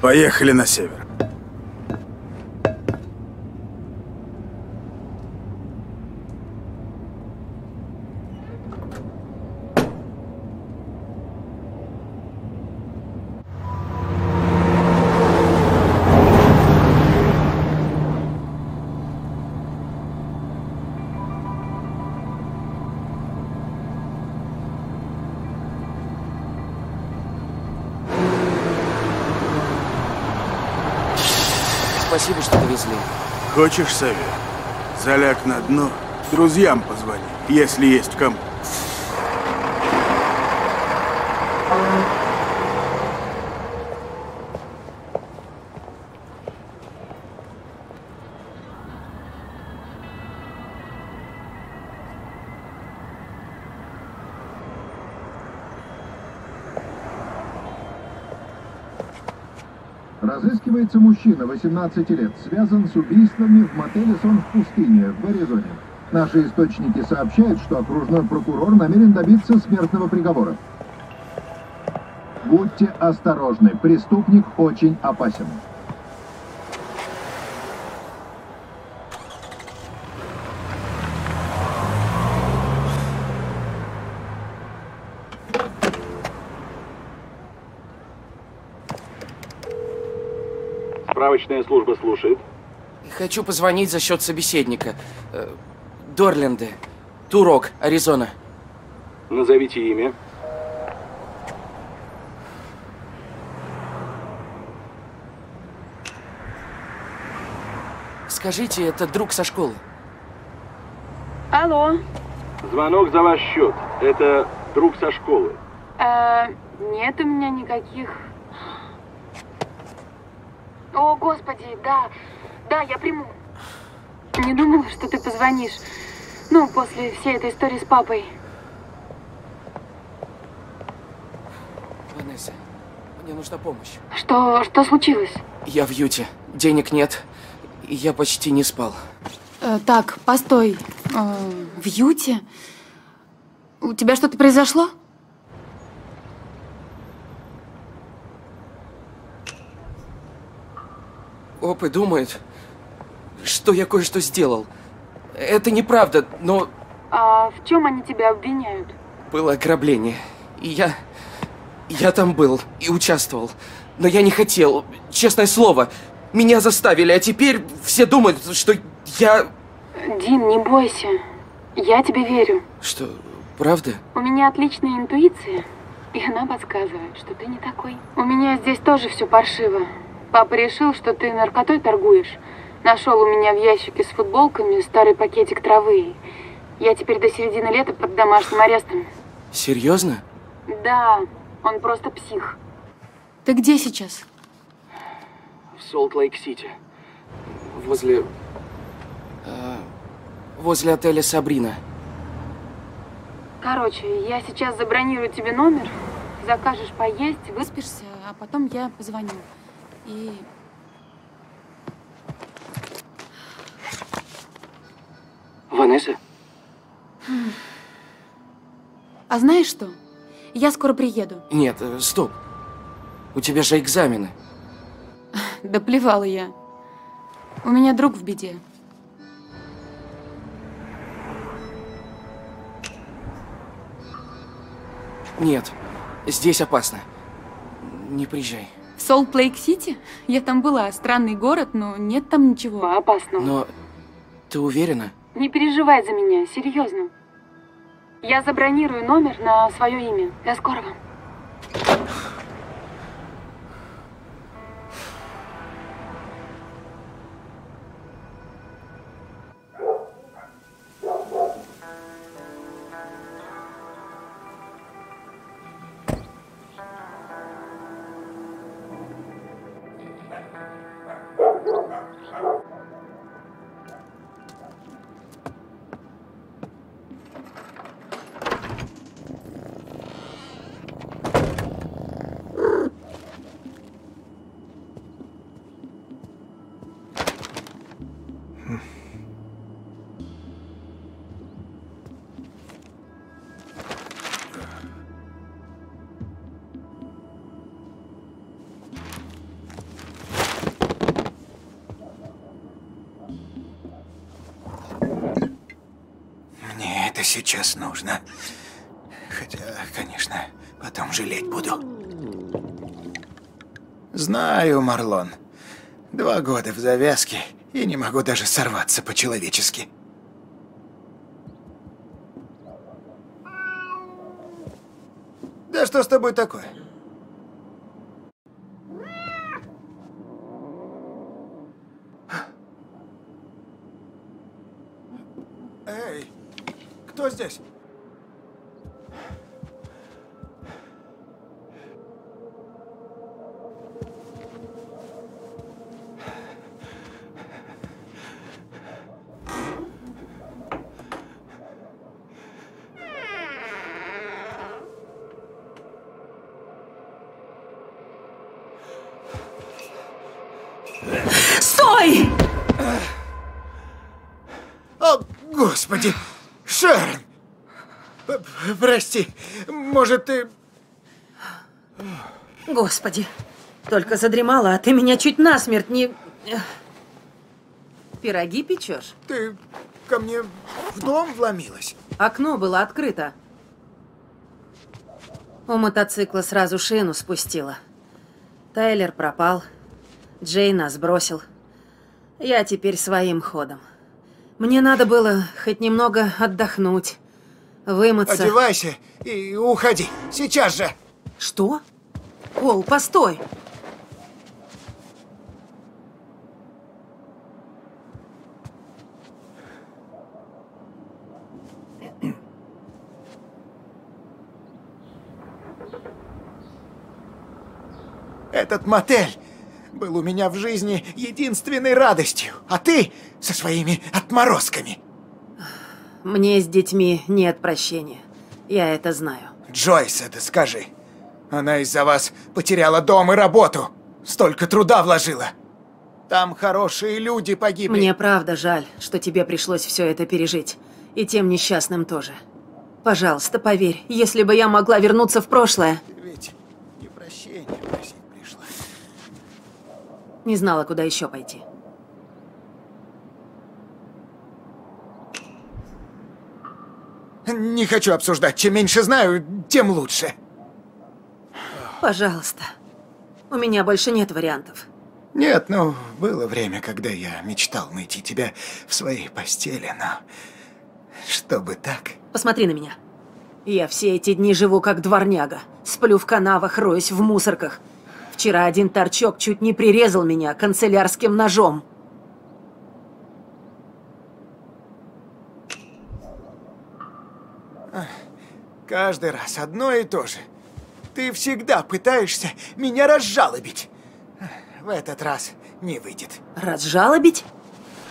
Поехали на север. Хочешь совет? Заляг на дно. Друзьям позвони, если есть кому. 18 лет, связан с убийствами в мотеле «Сон в пустыне» в Аризоне. Наши источники сообщают, что окружной прокурор намерен добиться смертного приговора. Будьте осторожны, преступник очень опасен. Хочу позвонить за счет собеседника. Э, Дорленды. Турок, Аризона. Назовите имя. Скажите, это друг со школы. Алло. Звонок за ваш счет. Это друг со школы. Э, нет у меня никаких... О, господи, да. Да, я приму. Не думала, что ты позвонишь. Ну, после всей этой истории с папой. Ванесса, мне нужна помощь. Что, что случилось? Я в Юте. Денег нет. И я почти не спал. Э, так, постой. Э, в Юте? У тебя что-то произошло? Опы думает, что я кое-что сделал. Это неправда, но А в чем они тебя обвиняют? было ограбление. И я... Я там был и участвовал. Но я не хотел, честное слово. Меня заставили, а теперь все думают, что я... Дин, не бойся. Я тебе верю. Что, правда? У меня отличная интуиция, и она подсказывает, что ты не такой. У меня здесь тоже все паршиво. Папа решил, что ты наркотой торгуешь. Нашел у меня в ящике с футболками старый пакетик травы. Я теперь до середины лета под домашним арестом. Серьезно? Да, он просто псих. Ты где сейчас? В Солт-Лейк-Сити. Возле... э, возле отеля Сабрина. Короче, я сейчас забронирую тебе номер, закажешь поесть, выспишься, а потом я позвоню. И... Ванесса? А знаешь что? Я скоро приеду. Нет, э, стоп. У тебя же экзамены. Да плевала я. У меня друг в беде. Нет, здесь опасно. Не приезжай. Солт-Лейк-Сити? Я там была. Странный город, но нет там ничего опасного. Но ты уверена? Не переживай за меня, серьезно. Я забронирую номер на свое имя. До скорого. Сейчас нужно. Хотя, конечно, потом жалеть буду. Знаю, Марлон. Два года в завязке, и не могу даже сорваться по-человечески. Да что с тобой такое? Эй, кто здесь? Стой! О, господи! Шерон! П- п- Прости, может, ты... Господи, только задремала, а ты меня чуть насмерть не... Пироги печешь? Ты ко мне в дом вломилась? Окно было открыто. У мотоцикла сразу шину спустила. Тайлер пропал. Джей нас бросил. Я теперь своим ходом. Мне надо было хоть немного отдохнуть, вымыться. Одевайся и уходи. Сейчас же. Что? Пол, постой. Этот мотель был у меня в жизни единственной радостью, а ты со своими отморозками. Мне с детьми нет прощения. Я это знаю. Джойс, это скажи. Она из-за вас потеряла дом и работу. Столько труда вложила. Там хорошие люди погибли. Мне правда жаль, что тебе пришлось все это пережить. И тем несчастным тоже. Пожалуйста, поверь, если бы я могла вернуться в прошлое... Ты ведь не прощения просить пришла. Не знала, куда еще пойти. Не хочу обсуждать. Чем меньше знаю, тем лучше. Пожалуйста. У меня больше нет вариантов. Нет, ну, было время, когда я мечтал найти тебя в своей постели, но... Чтобы так... Посмотри на меня. Я все эти дни живу как дворняга. Сплю в канавах, роюсь в мусорках. Вчера один торчок чуть не прирезал меня канцелярским ножом. Каждый раз одно и то же. Ты всегда пытаешься меня разжалобить. В этот раз не выйдет. Разжалобить?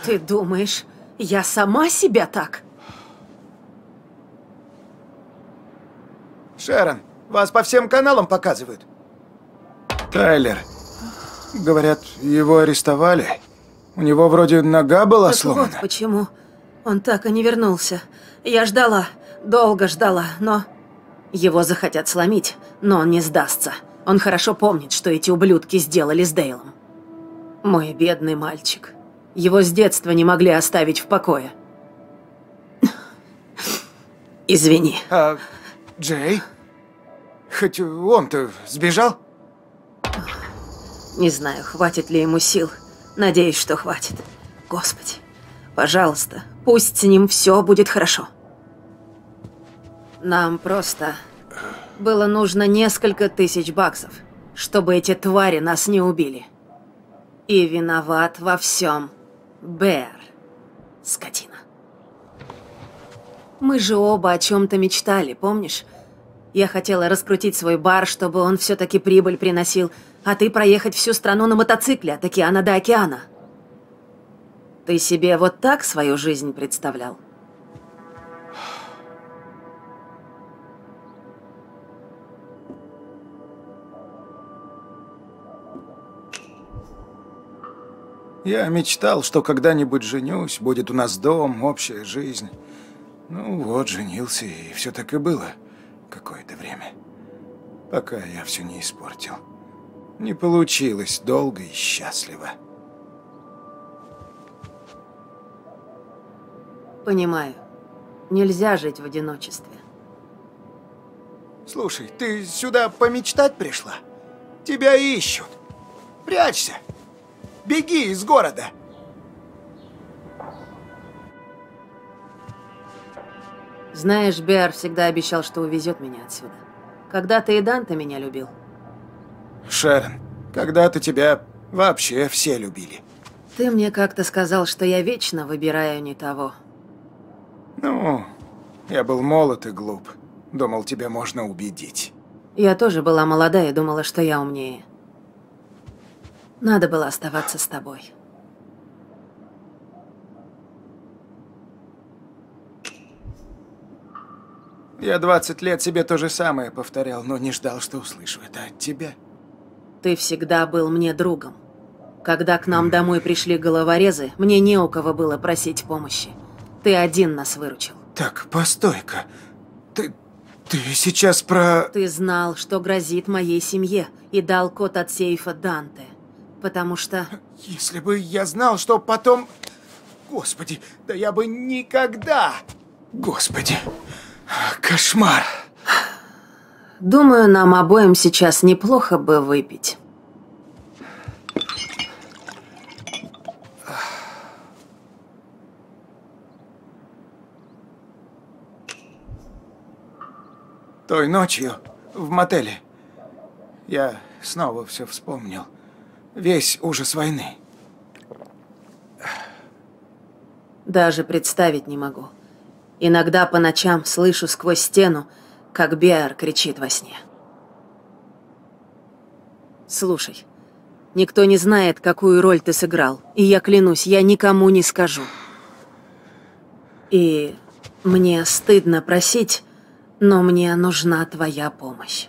Ты думаешь, я сама себя так? Шерон, вас по всем каналам показывают. Тайлер. Говорят, его арестовали. У него вроде нога была Так сломана. вот почему он так и не вернулся. Я ждала, долго ждала, но... Его захотят сломить, но он не сдастся. Он хорошо помнит, что эти ублюдки сделали с Дейлом. Мой бедный мальчик. Его с детства не могли оставить в покое. Извини. А Джей? Хоть он-то сбежал? Не знаю, хватит ли ему сил. Надеюсь, что хватит. Господи, пожалуйста, пусть с ним все будет хорошо. Нам просто было нужно несколько тысяч баксов, чтобы эти твари нас не убили. И виноват во всем Бэр, скотина. Мы же оба о чем-то мечтали, помнишь? Я хотела раскрутить свой бар, чтобы он все-таки прибыль приносил, а ты проехать всю страну на мотоцикле от океана до океана. Ты себе вот так свою жизнь представлял? Я мечтал, что когда-нибудь женюсь, будет у нас дом, общая жизнь. Ну вот, женился, и все так и было какое-то время. Пока я все не испортил. Не получилось долго и счастливо. Понимаю. Нельзя жить в одиночестве. Слушай, ты сюда помечтать пришла? Тебя ищут. Прячься. Беги из города. Знаешь, Бер всегда обещал, что увезет меня отсюда. Когда-то и Данте меня любил. Шерон, когда-то тебя вообще все любили. Ты мне как-то сказал, что я вечно выбираю не того. Ну, я был молод и глуп. Думал, тебя можно убедить. Я тоже была молода и думала, что я умнее. Надо было оставаться с тобой. Я 20 лет себе то же самое повторял, но не ждал, что услышу это от тебя. Ты всегда был мне другом. Когда к нам домой пришли головорезы, мне не у кого было просить помощи. Ты один нас выручил. Так, постой-ка. Ты... ты сейчас про... Ты знал, что грозит моей семье, и дал код от сейфа Данте. Потому что... Если бы я знал, что потом... Господи, да я бы никогда... Господи, кошмар. Думаю, нам обоим сейчас неплохо бы выпить. Той ночью в мотеле я снова все вспомнил. Весь ужас войны. Даже представить не могу. Иногда по ночам слышу сквозь стену, как Беар кричит во сне. Слушай, никто не знает, какую роль ты сыграл, и я клянусь, я никому не скажу. И мне стыдно просить, но мне нужна твоя помощь.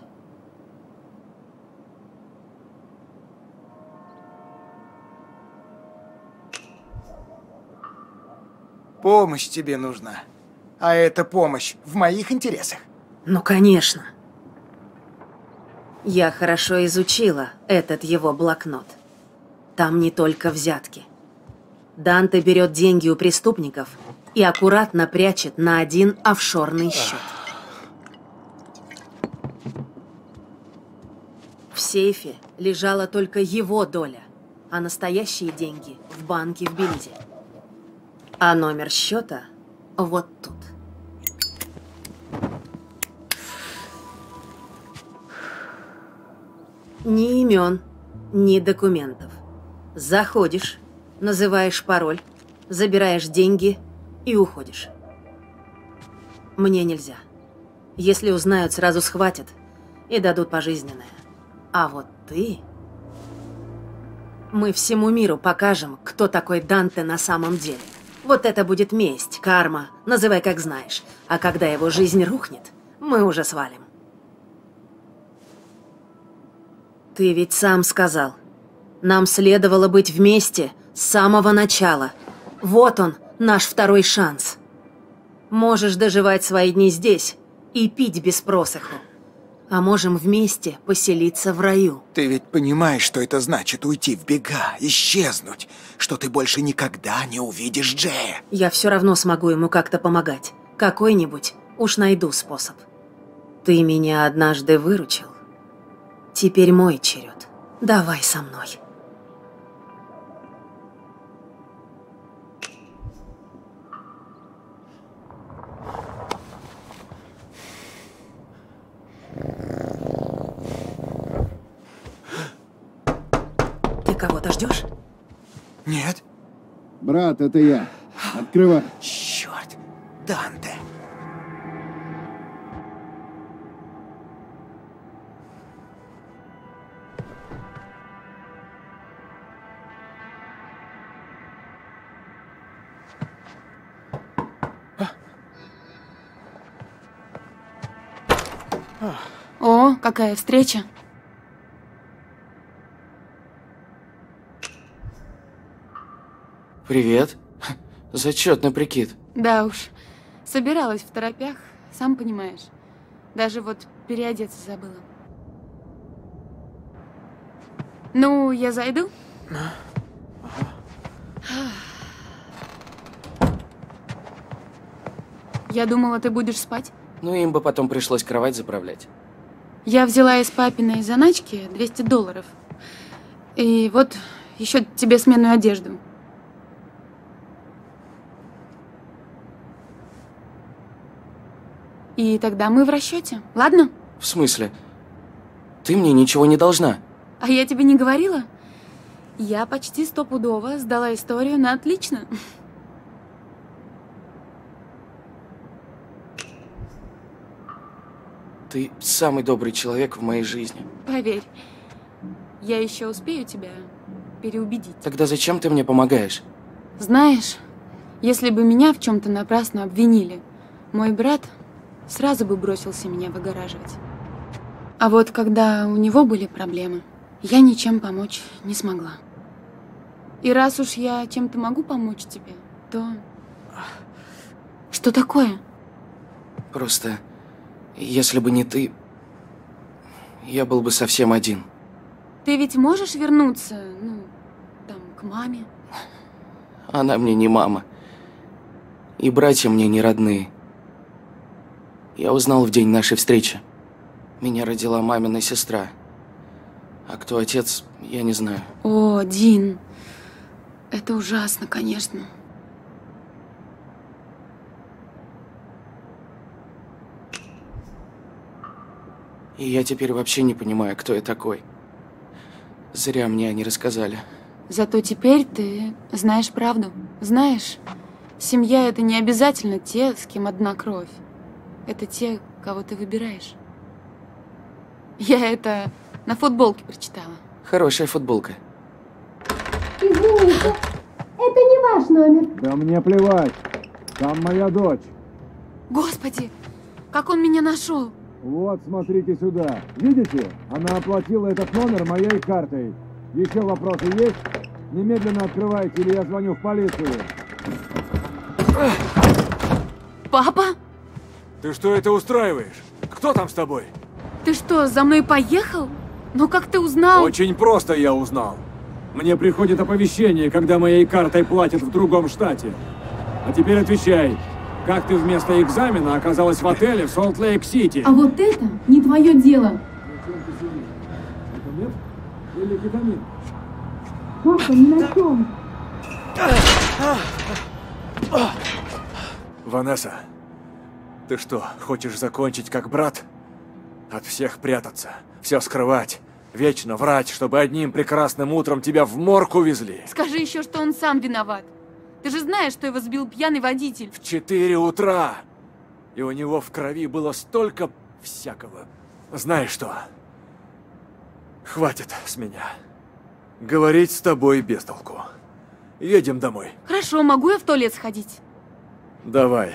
Помощь тебе нужна. А эта помощь в моих интересах. Ну, конечно. Я хорошо изучила этот его блокнот. Там не только взятки. Данте берет деньги у преступников и аккуратно прячет на один офшорный счет. В сейфе лежала только его доля, а настоящие деньги в банке в Бильде. А номер счета вот тут. Ни имен, ни документов. Заходишь, называешь пароль, забираешь деньги и уходишь. Мне нельзя. Если узнают, сразу схватят и дадут пожизненное. А вот ты... Мы всему миру покажем, кто такой Данте на самом деле. Вот это будет месть, карма, называй как знаешь. А когда его жизнь рухнет, мы уже свалим. Ты ведь сам сказал. Нам следовало быть вместе с самого начала. Вот он, наш второй шанс. Можешь доживать свои дни здесь и пить без просыху. А можем вместе поселиться в раю. Ты ведь понимаешь, что это значит уйти в бега, исчезнуть, что ты больше никогда не увидишь Джея. Я все равно смогу ему как-то помогать. Какой-нибудь уж найду способ. Ты меня однажды выручил. Теперь мой черед. Давай со мной. Кого-то ждешь? Нет. Брат, это я. Открывай. Черт, Данте. О, какая встреча. Привет. Зачетный прикид. Да уж, собиралась в торопях, сам понимаешь. Даже вот переодеться забыла. Ну, я зайду? Я думала, ты будешь спать. Ну, им бы потом пришлось кровать заправлять. Я взяла из папиной заначки 200 долларов. И вот еще тебе сменную одежду. И тогда мы в расчете, ладно? В смысле? Ты мне ничего не должна. А я тебе не говорила? Я почти стопудово сдала историю на отлично. Ты самый добрый человек в моей жизни. Поверь, я еще успею тебя переубедить. Тогда зачем ты мне помогаешь? Знаешь, если бы меня в чем-то напрасно обвинили, мой брат сразу бы бросился меня выгораживать. А вот когда у него были проблемы, я ничем помочь не смогла. И раз уж я чем-то могу помочь тебе, то... Что такое? Просто, если бы не ты, я был бы совсем один. Ты ведь можешь вернуться, ну, там, к маме? Она мне не мама. И братья мне не родные. Я узнал в день нашей встречи. Меня родила мамина сестра. А кто отец, я не знаю. О, Дин, это ужасно, конечно. И я теперь вообще не понимаю, кто я такой. Зря мне они рассказали. Зато теперь ты знаешь правду. Знаешь, семья — это не обязательно те, с кем одна кровь. Это те, кого ты выбираешь. Я это на футболке прочитала. Хорошая футболка. Извините, это не ваш номер. Да мне плевать. Там моя дочь. Господи, как он меня нашел? Вот, смотрите сюда. Видите? Она оплатила этот номер моей картой. Еще вопросы есть? Немедленно открывайте, или я звоню в полицию. Папа? Ты что это устраиваешь? Кто там с тобой? Ты что, за мной поехал? Ну как ты узнал? Очень просто я узнал. Мне приходит оповещение, когда моей картой платят в другом штате. А теперь отвечай. Как ты вместо экзамена оказалась в отеле в Солт-Лейк-Сити? А вот это не твое дело. Нет? Или кетамин? Папа, ни на чем. Ванесса, ты что, хочешь закончить как брат? От всех прятаться, все скрывать, вечно врать, чтобы одним прекрасным утром тебя в морг увезли. Скажи еще, что он сам виноват. Ты же знаешь, что его сбил пьяный водитель. В четыре утра! И у него в крови было столько всякого. Знаешь что? Хватит с меня. Говорить с тобой без толку. Едем домой. Хорошо, могу я в туалет сходить? Давай.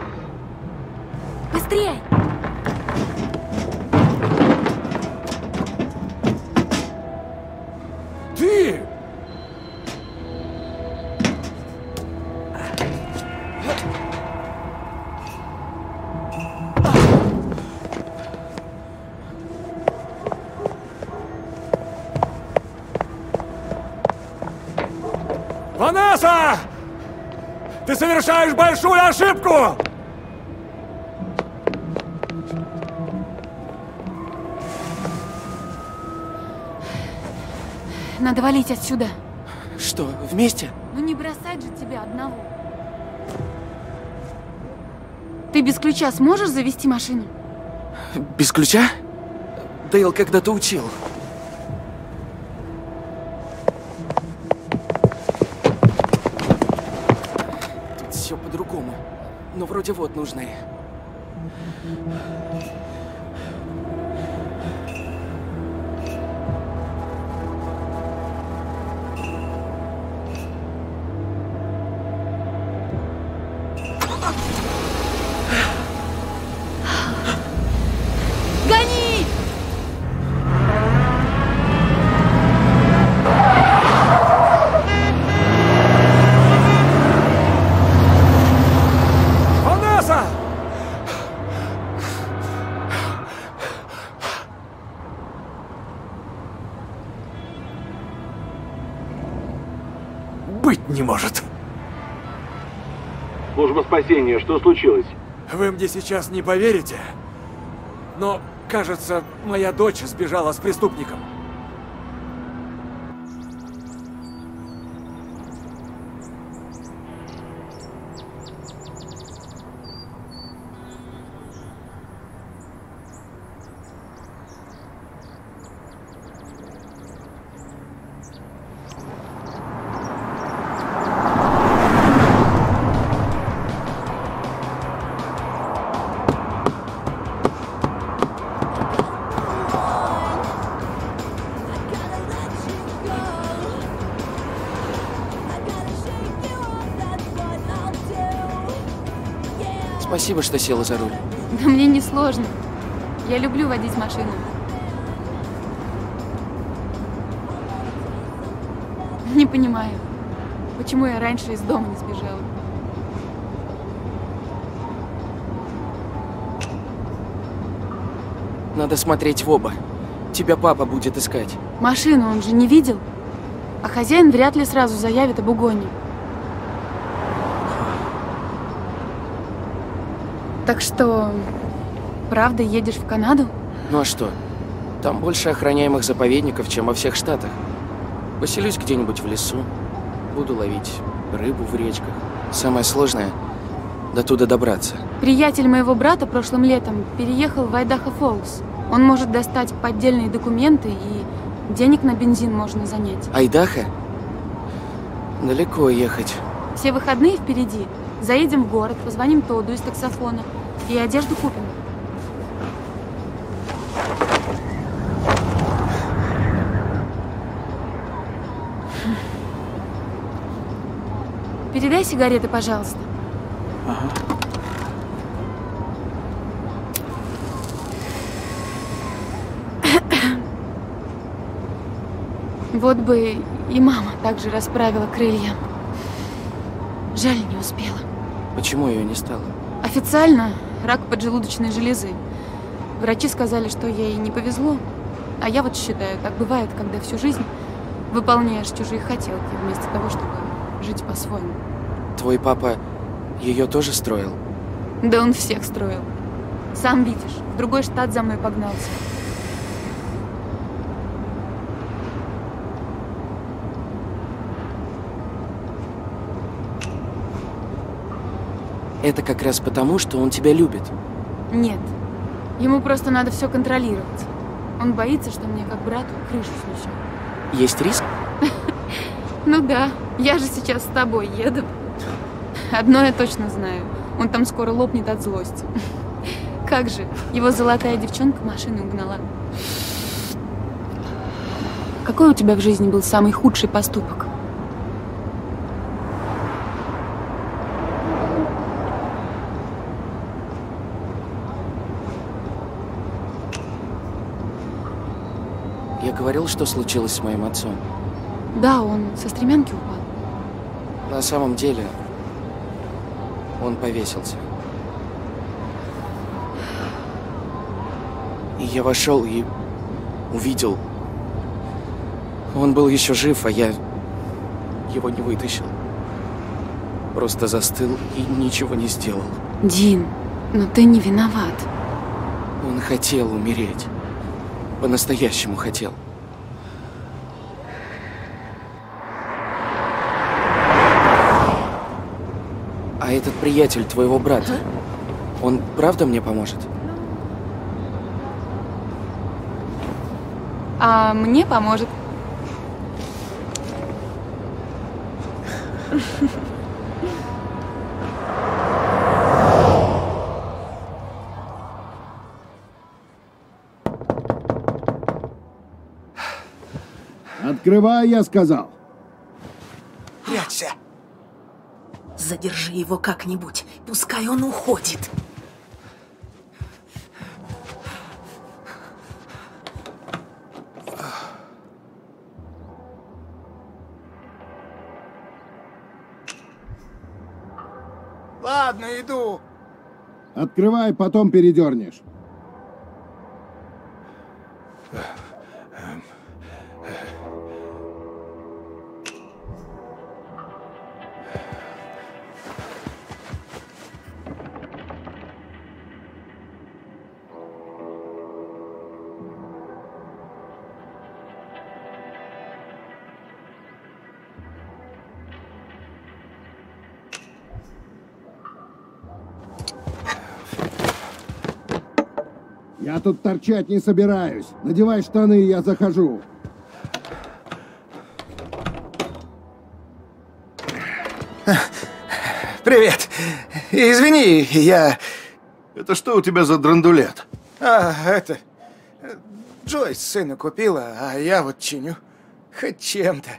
Быстрее! Ты! Ванесса! Ты совершаешь большую ошибку! Надо валить отсюда. Что, вместе? Ну не бросать же тебя одного. Ты без ключа сможешь завести машину? Без ключа? Дейл когда-то учил. Тут все по-другому. Но вроде вот нужны. Спасения, что случилось? Вы мне сейчас не поверите, но, кажется, моя дочь сбежала с преступником. Спасибо, что села за руль. Да мне не сложно. Я люблю водить машину. Не понимаю, почему я раньше из дома не сбежала. Надо смотреть в оба. тебя папа будет искать? Машину он же не видел. А хозяин вряд ли сразу заявит об угоне. Так что, правда едешь в Канаду? Ну а что? Там больше охраняемых заповедников, чем во всех штатах. Поселюсь где-нибудь в лесу. Буду ловить рыбу в речках. Самое сложное — до туда добраться. Приятель моего брата прошлым летом переехал в Айдахо Фоллс. Он может достать поддельные документы и денег на бензин можно занять. Айдаха? Далеко ехать. Все выходные впереди. Заедем в город, позвоним Тоду из таксофона и одежду купим. Передай сигареты, пожалуйста. Ага. Вот бы и мама также расправила крылья. Жаль, не успела. Почему ее не стало? Официально рак поджелудочной железы. Врачи сказали, что ей не повезло. А я вот считаю, так бывает, когда всю жизнь выполняешь чужие хотелки, вместо того, чтобы жить по-своему. Твой папа ее тоже строил? Да он всех строил. Сам видишь, в другой штат за мной погнался. Это как раз потому, что он тебя любит. Нет. Ему просто надо все контролировать. Он боится, что мне как брату крышу снесет. Есть риск? Ну да, я же сейчас с тобой еду. Одно я точно знаю. Он там скоро лопнет от злости. Как же, его золотая девчонка машину угнала. Какой у тебя в жизни был самый худший поступок? Я говорил, что случилось с моим отцом. Да, он со стремянки упал. На самом деле, он повесился. И я вошел и увидел. Он был еще жив, а я его не вытащил. Просто застыл и ничего не сделал. Дин, но ты не виноват. Он хотел умереть. По-настоящему хотел. Этот приятель твоего брата, он правда мне поможет? А мне поможет. Открывай, я сказал. Прячься. Задержи его как-нибудь. Пускай он уходит. Ладно, иду. Открывай, потом передернешь. Тут торчать не собираюсь. Надевай штаны, и я захожу. Привет. Извини, я... Это что у тебя за драндулет? А, это... Джойс сыну купила, а я вот чиню. Хоть чем-то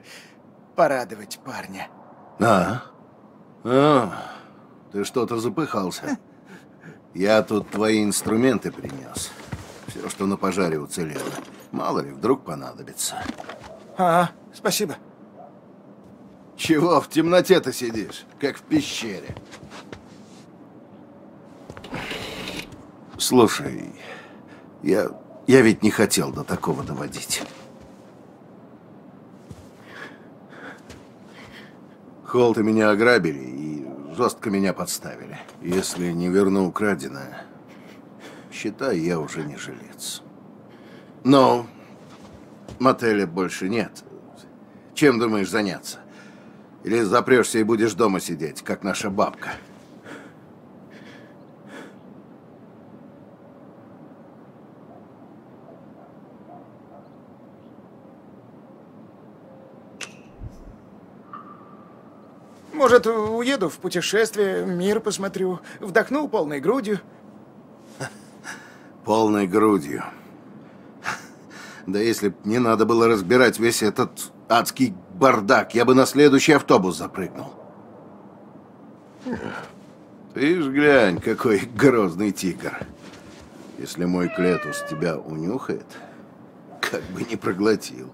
порадовать парня. А? А, ты что-то запыхался. Я тут твои инструменты принес. Все, что на пожаре уцелело. Мало ли, вдруг понадобится. А, спасибо. Чего в темноте-то сидишь, как в пещере? Слушай, я Я ведь не хотел до такого доводить. Холты меня ограбили и жестко меня подставили. Если не верну украденное, считай, я уже не жилец. Но мотеля больше нет. Чем думаешь заняться? Или запрешься и будешь дома сидеть, как наша бабка? Может, уеду в путешествие, мир посмотрю, вдохну полной грудью. Полной грудью. Да если б не надо было разбирать весь этот адский бардак, я бы на следующий автобус запрыгнул. Ты ж глянь, какой грозный тигр. Если мой клетус тебя унюхает, как бы не проглотил.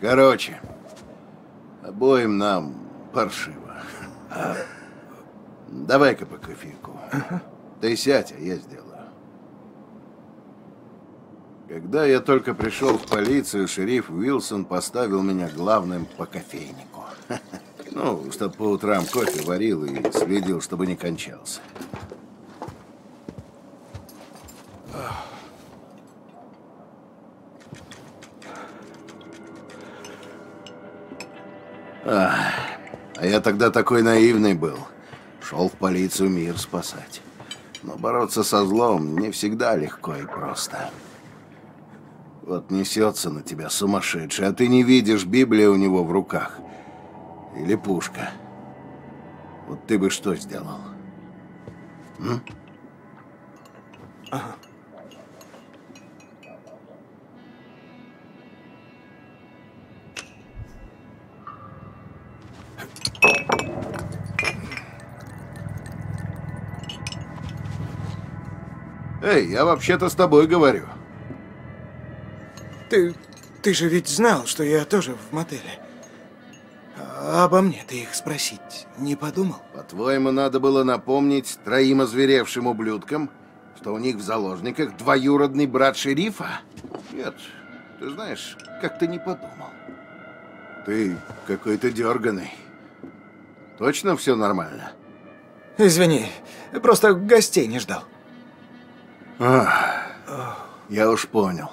Короче, обоим нам паршиво. А, Давай-ка по кофейку. Ты сядь, а я сделаю. Когда я только пришел в полицию, шериф Уилсон поставил меня главным по кофейнику. Ну, чтоб по утрам кофе варил и следил, чтобы не кончался. А я тогда такой наивный был. Шел в полицию мир спасать. Но бороться со злом не всегда легко и просто. Вот несется на тебя сумасшедший, а ты не видишь Библию у него в руках. Или пушка. Вот ты бы что сделал? М? Ага. Эй, я вообще-то с тобой говорю. Ты, ты же ведь знал, что я тоже в мотеле. А обо мне ты их спросить не подумал? По-твоему, надо было напомнить троим озверевшим ублюдкам, что у них в заложниках двоюродный брат шерифа? Нет, ты знаешь, как ты не подумал. Ты какой-то дерганый. Точно все нормально? Извини, просто гостей не ждал. Ах, я уж понял.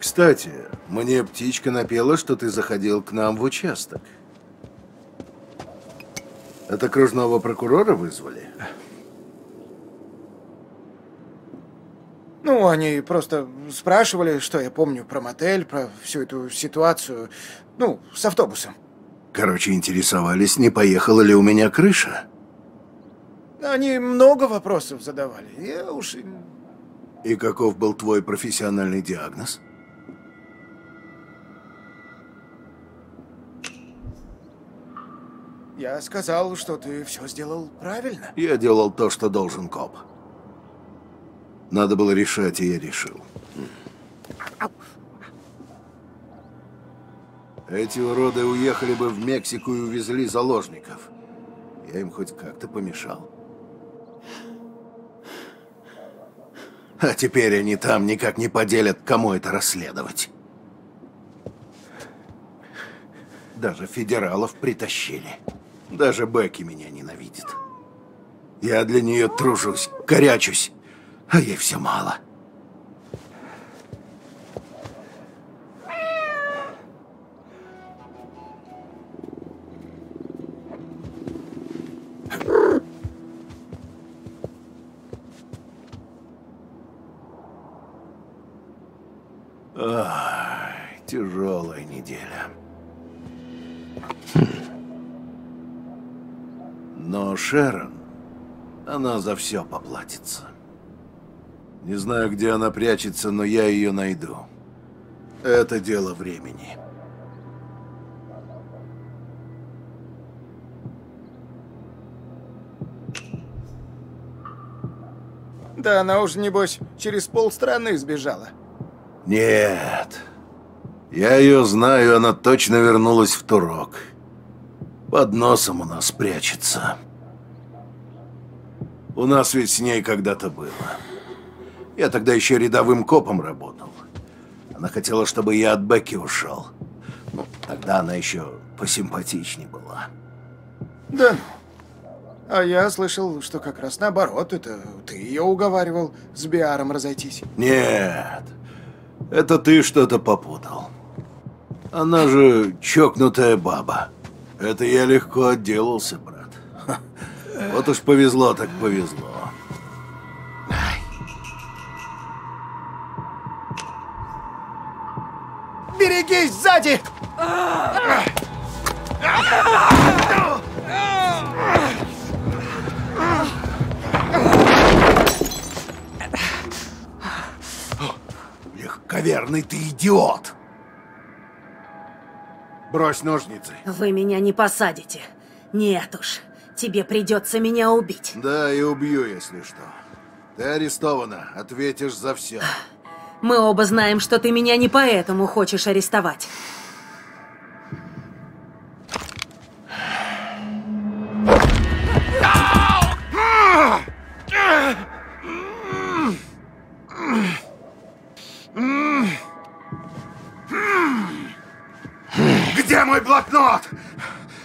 Кстати, мне птичка напела, что ты заходил к нам в участок. Это окружного прокурора вызвали? Ну, они просто спрашивали, что я помню про мотель, про всю эту ситуацию. Ну, с автобусом. Короче, интересовались, не поехала ли у меня крыша. Они много вопросов задавали. Я уж... и- каков был твой профессиональный диагноз? Я сказал, что ты все сделал правильно. Я делал то, что должен коп. Надо было решать, и я решил. Эти уроды уехали бы в Мексику и увезли заложников. Я им хоть как-то помешал. А теперь они там никак не поделят, кому это расследовать. Даже федералов притащили. Даже Бекки меня ненавидит. Я для нее тружусь, корячусь, а ей все мало. Ай, тяжелая неделя. Но Шерон, она за все поплатится. Не знаю, где она прячется, но я ее найду. Это дело времени. Да она уж, небось, через полстраны сбежала. Нет. Я ее знаю, она точно вернулась в Турок. Под носом у нас прячется. У нас ведь с ней когда-то было. Я тогда еще рядовым копом работал. Она хотела, чтобы я от Бекки ушел. Ну, тогда она еще посимпатичнее была. Да ну. А я слышал, что как раз наоборот, это ты ее уговаривал с Биаром разойтись. Нет, это ты что-то попутал. Она же чокнутая баба. Это я легко отделался, брат. Ха. Вот уж повезло так повезло. Берегись сзади! Легковерный ты идиот! Брось ножницы. Вы меня не посадите. Нет уж. Тебе придется меня убить. Да, и убью, если что. Ты арестована. Ответишь за все. Мы оба знаем, что ты меня не поэтому хочешь арестовать. Блокнот?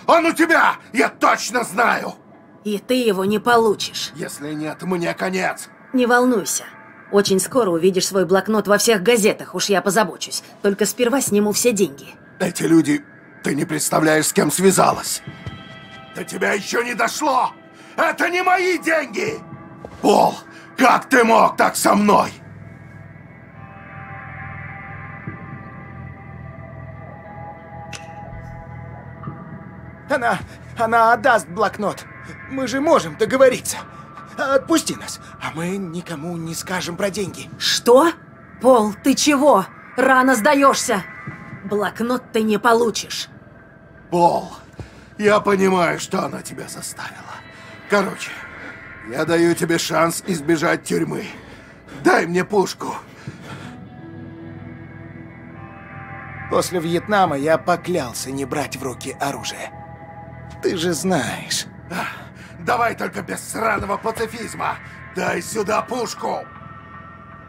Он у тебя! Я точно знаю! И ты его не получишь. Если нет, мне конец. Не волнуйся. Очень скоро увидишь свой блокнот во всех газетах, уж я позабочусь. Только сперва сниму все деньги. Эти люди... Ты не представляешь, с кем связалась. До тебя еще не дошло! Это не мои деньги! Пол, как ты мог так со мной? Она... она отдаст блокнот. Мы же можем договориться. Отпусти нас, а мы никому не скажем про деньги. Что? Пол, ты чего? Рано сдаешься. Блокнот ты не получишь. Пол, я понимаю, что она тебя заставила. Короче, я даю тебе шанс избежать тюрьмы. Дай мне пушку. После Вьетнама я поклялся не брать в руки оружие. Ты же знаешь. Давай только без сраного пацифизма. Дай сюда пушку.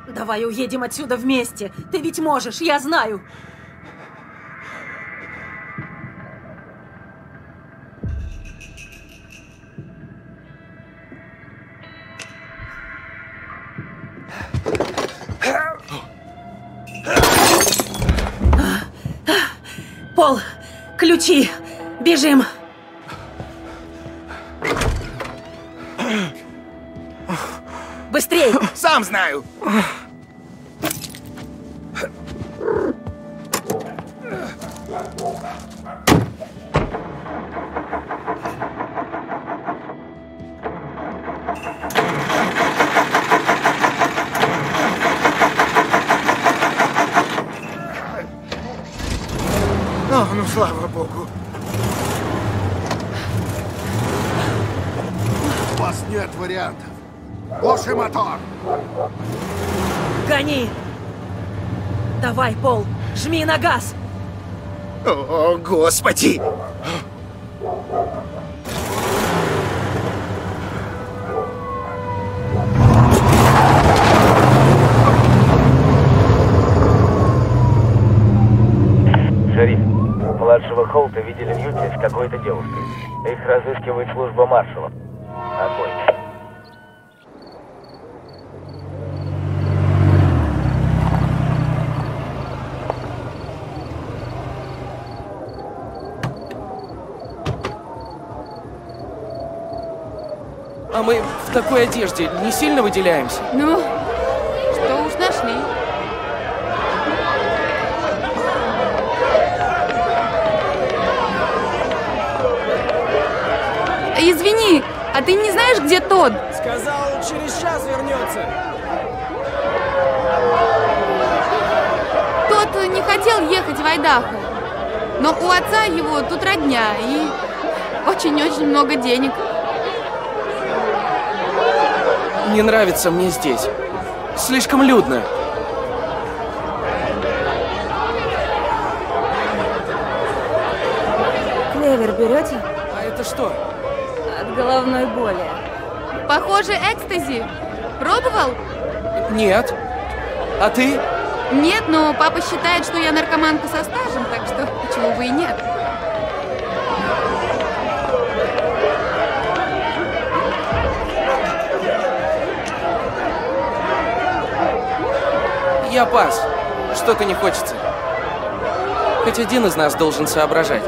Давай уедем отсюда вместе. Ты ведь можешь, я знаю. Пол, ключи, бежим. Быстрей! Сам знаю. Ну слава богу. У вас нет вариантов. Глуши мотор. Гони! Давай, Пол, жми на газ! О, господи! Шериф, младшего Холта видели в Юте с какой-то девушкой. Их разыскивает служба маршала. Такой одежде не сильно выделяемся? Ну, что уж нашли. Извини, а ты не знаешь, где тот? Сказал, через час вернется. Тот не хотел ехать в Айдахо. Но у отца его тут родня и очень-очень много денег. Не нравится мне здесь. Слишком людно. Клевер берете? А это что? От головной боли. Похоже, экстази. Пробовал? Нет. А ты? Нет, но папа считает, что я наркоманка со стажем, так что почему бы и нет. Я пас. Что-то не хочется. Хоть один из нас должен соображать.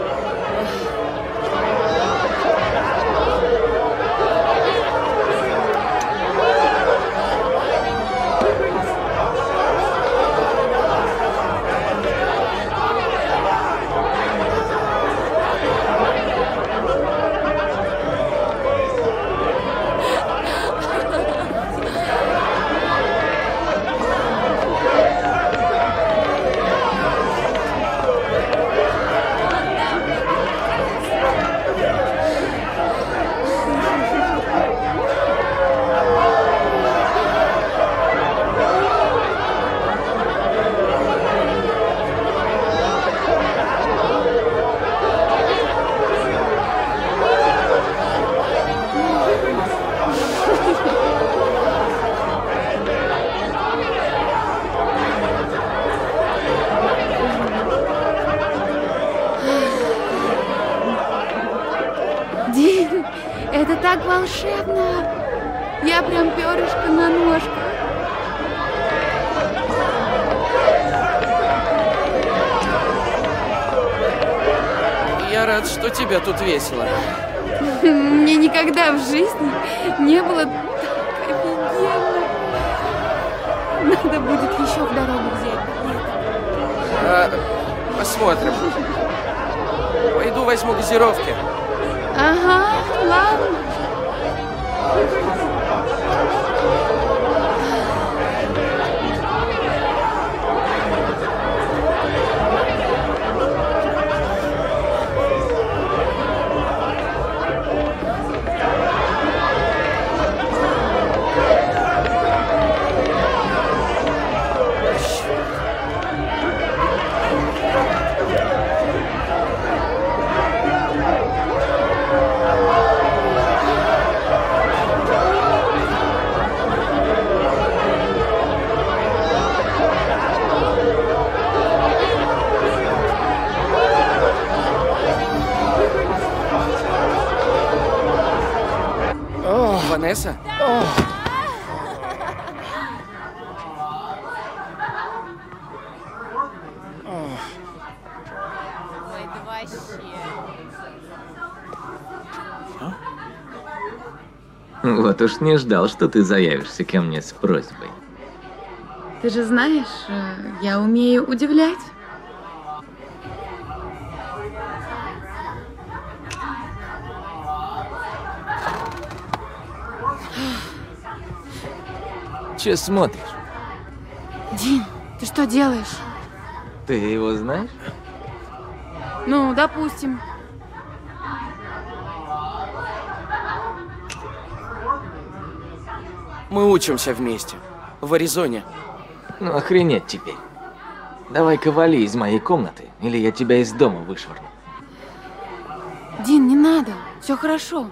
Вообще. Вот уж не ждал, что ты заявишься ко мне с просьбой. Ты же знаешь, э, я умею удивлять. Че смотришь? Дин, ты что делаешь? Ты его знаешь? Ну, допустим. Мы учимся вместе. В Аризоне. Ну охренеть теперь. Давай-ка вали из моей комнаты, или я тебя из дома вышвырну. Дин, не надо. Все хорошо.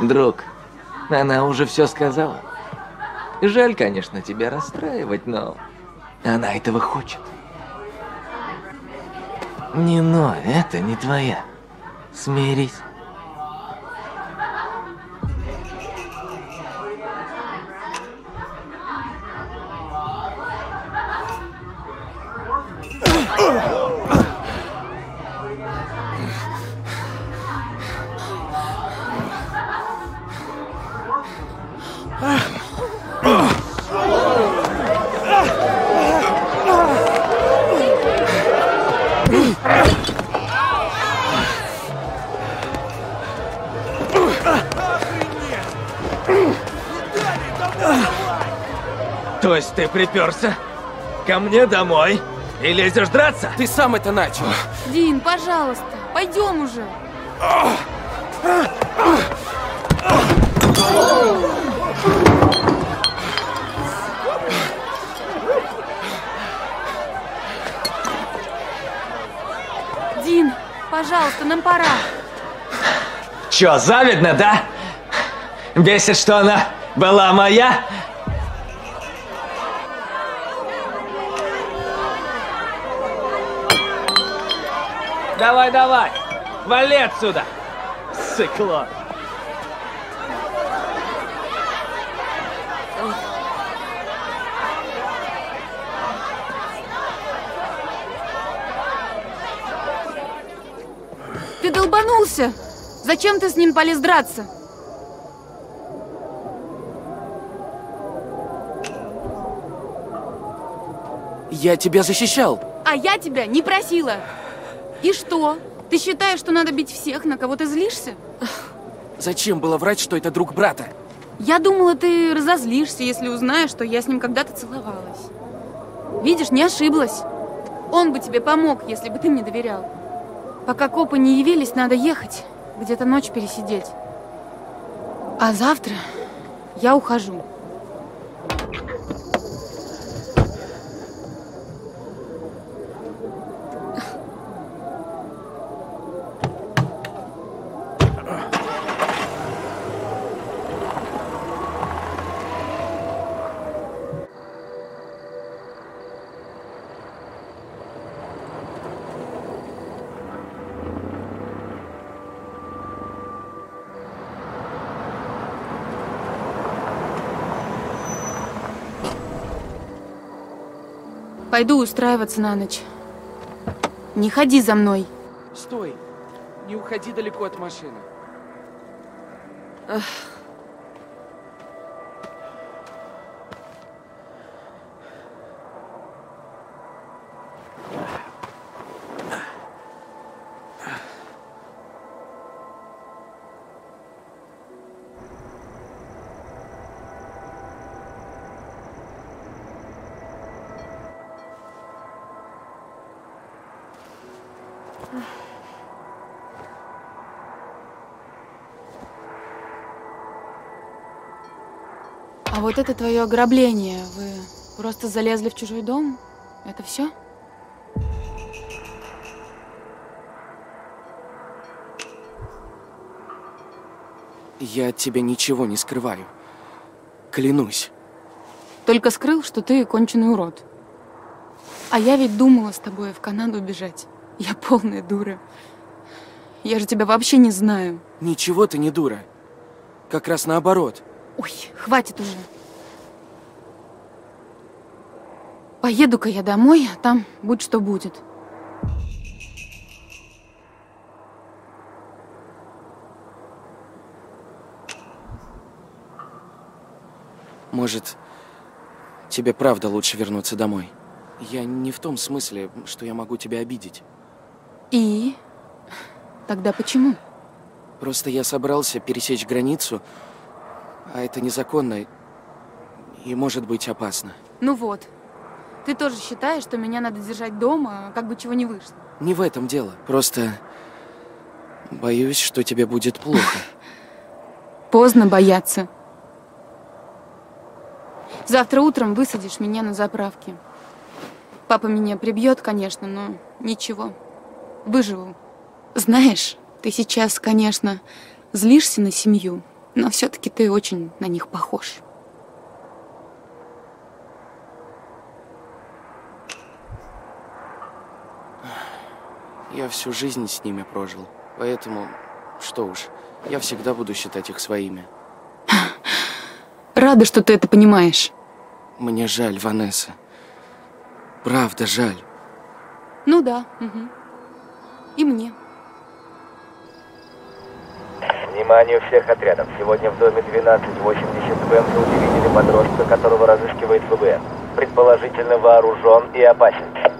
Друг, она уже все сказала. Жаль, конечно, тебя расстраивать, но она этого хочет. Не ной, это не твоя. Смирись. приперся? Ко мне домой? И лезешь драться? Ты сам это начал. Дин, пожалуйста, пойдем уже. Дин, пожалуйста, нам пора. Чё, завидно, да? Бесит, что она была моя? Давай, давай! Вали отсюда! Сыкло! Ты долбанулся! Зачем ты с ним полез драться? Я тебя защищал. А я тебя не просила. И что? Ты считаешь, что надо бить всех, на кого ты злишься? Зачем было врать, что это друг брата? Я думала, ты разозлишься, если узнаешь, что я с ним когда-то целовалась. Видишь, не ошиблась. Он бы тебе помог, если бы ты мне доверял. Пока копы не явились, надо ехать. Где-то ночь пересидеть. А завтра я ухожу. Пойду устраиваться на ночь. Не ходи за мной. Стой! Не уходи далеко от машины. Ах. Вот это твое ограбление. Вы просто залезли в чужой дом? Это все? Я от тебя ничего не скрываю. Клянусь. Только скрыл, что ты конченый урод. А я ведь думала с тобой в Канаду бежать. Я полная дура. Я же тебя вообще не знаю. Ничего ты не дура. Как раз наоборот. Ой, хватит уже. Поеду-ка я домой, а там будь что будет. Может, тебе правда лучше вернуться домой? Я не в том смысле, что я могу тебя обидеть. И? Тогда почему? Просто я собрался пересечь границу, а это незаконно и может быть опасно. Ну вот. Ты тоже считаешь, что меня надо держать дома, как бы чего не вышло? Не в этом дело. Просто боюсь, что тебе будет плохо. Поздно бояться. Завтра утром высадишь меня на заправке. Папа меня прибьет, конечно, но ничего. Выживу. Знаешь, ты сейчас, конечно, злишься на семью, но все-таки ты очень на них похож. Я всю жизнь с ними прожил, поэтому, что уж, я всегда буду считать их своими. Рада, что ты это понимаешь. Мне жаль, Ванесса. Правда жаль. Ну да, угу. И мне. Вниманию всех отрядов. Сегодня в доме 1280 в Энфилде видели подростка, которого разыскивает ФБР. Предположительно вооружен и опасен.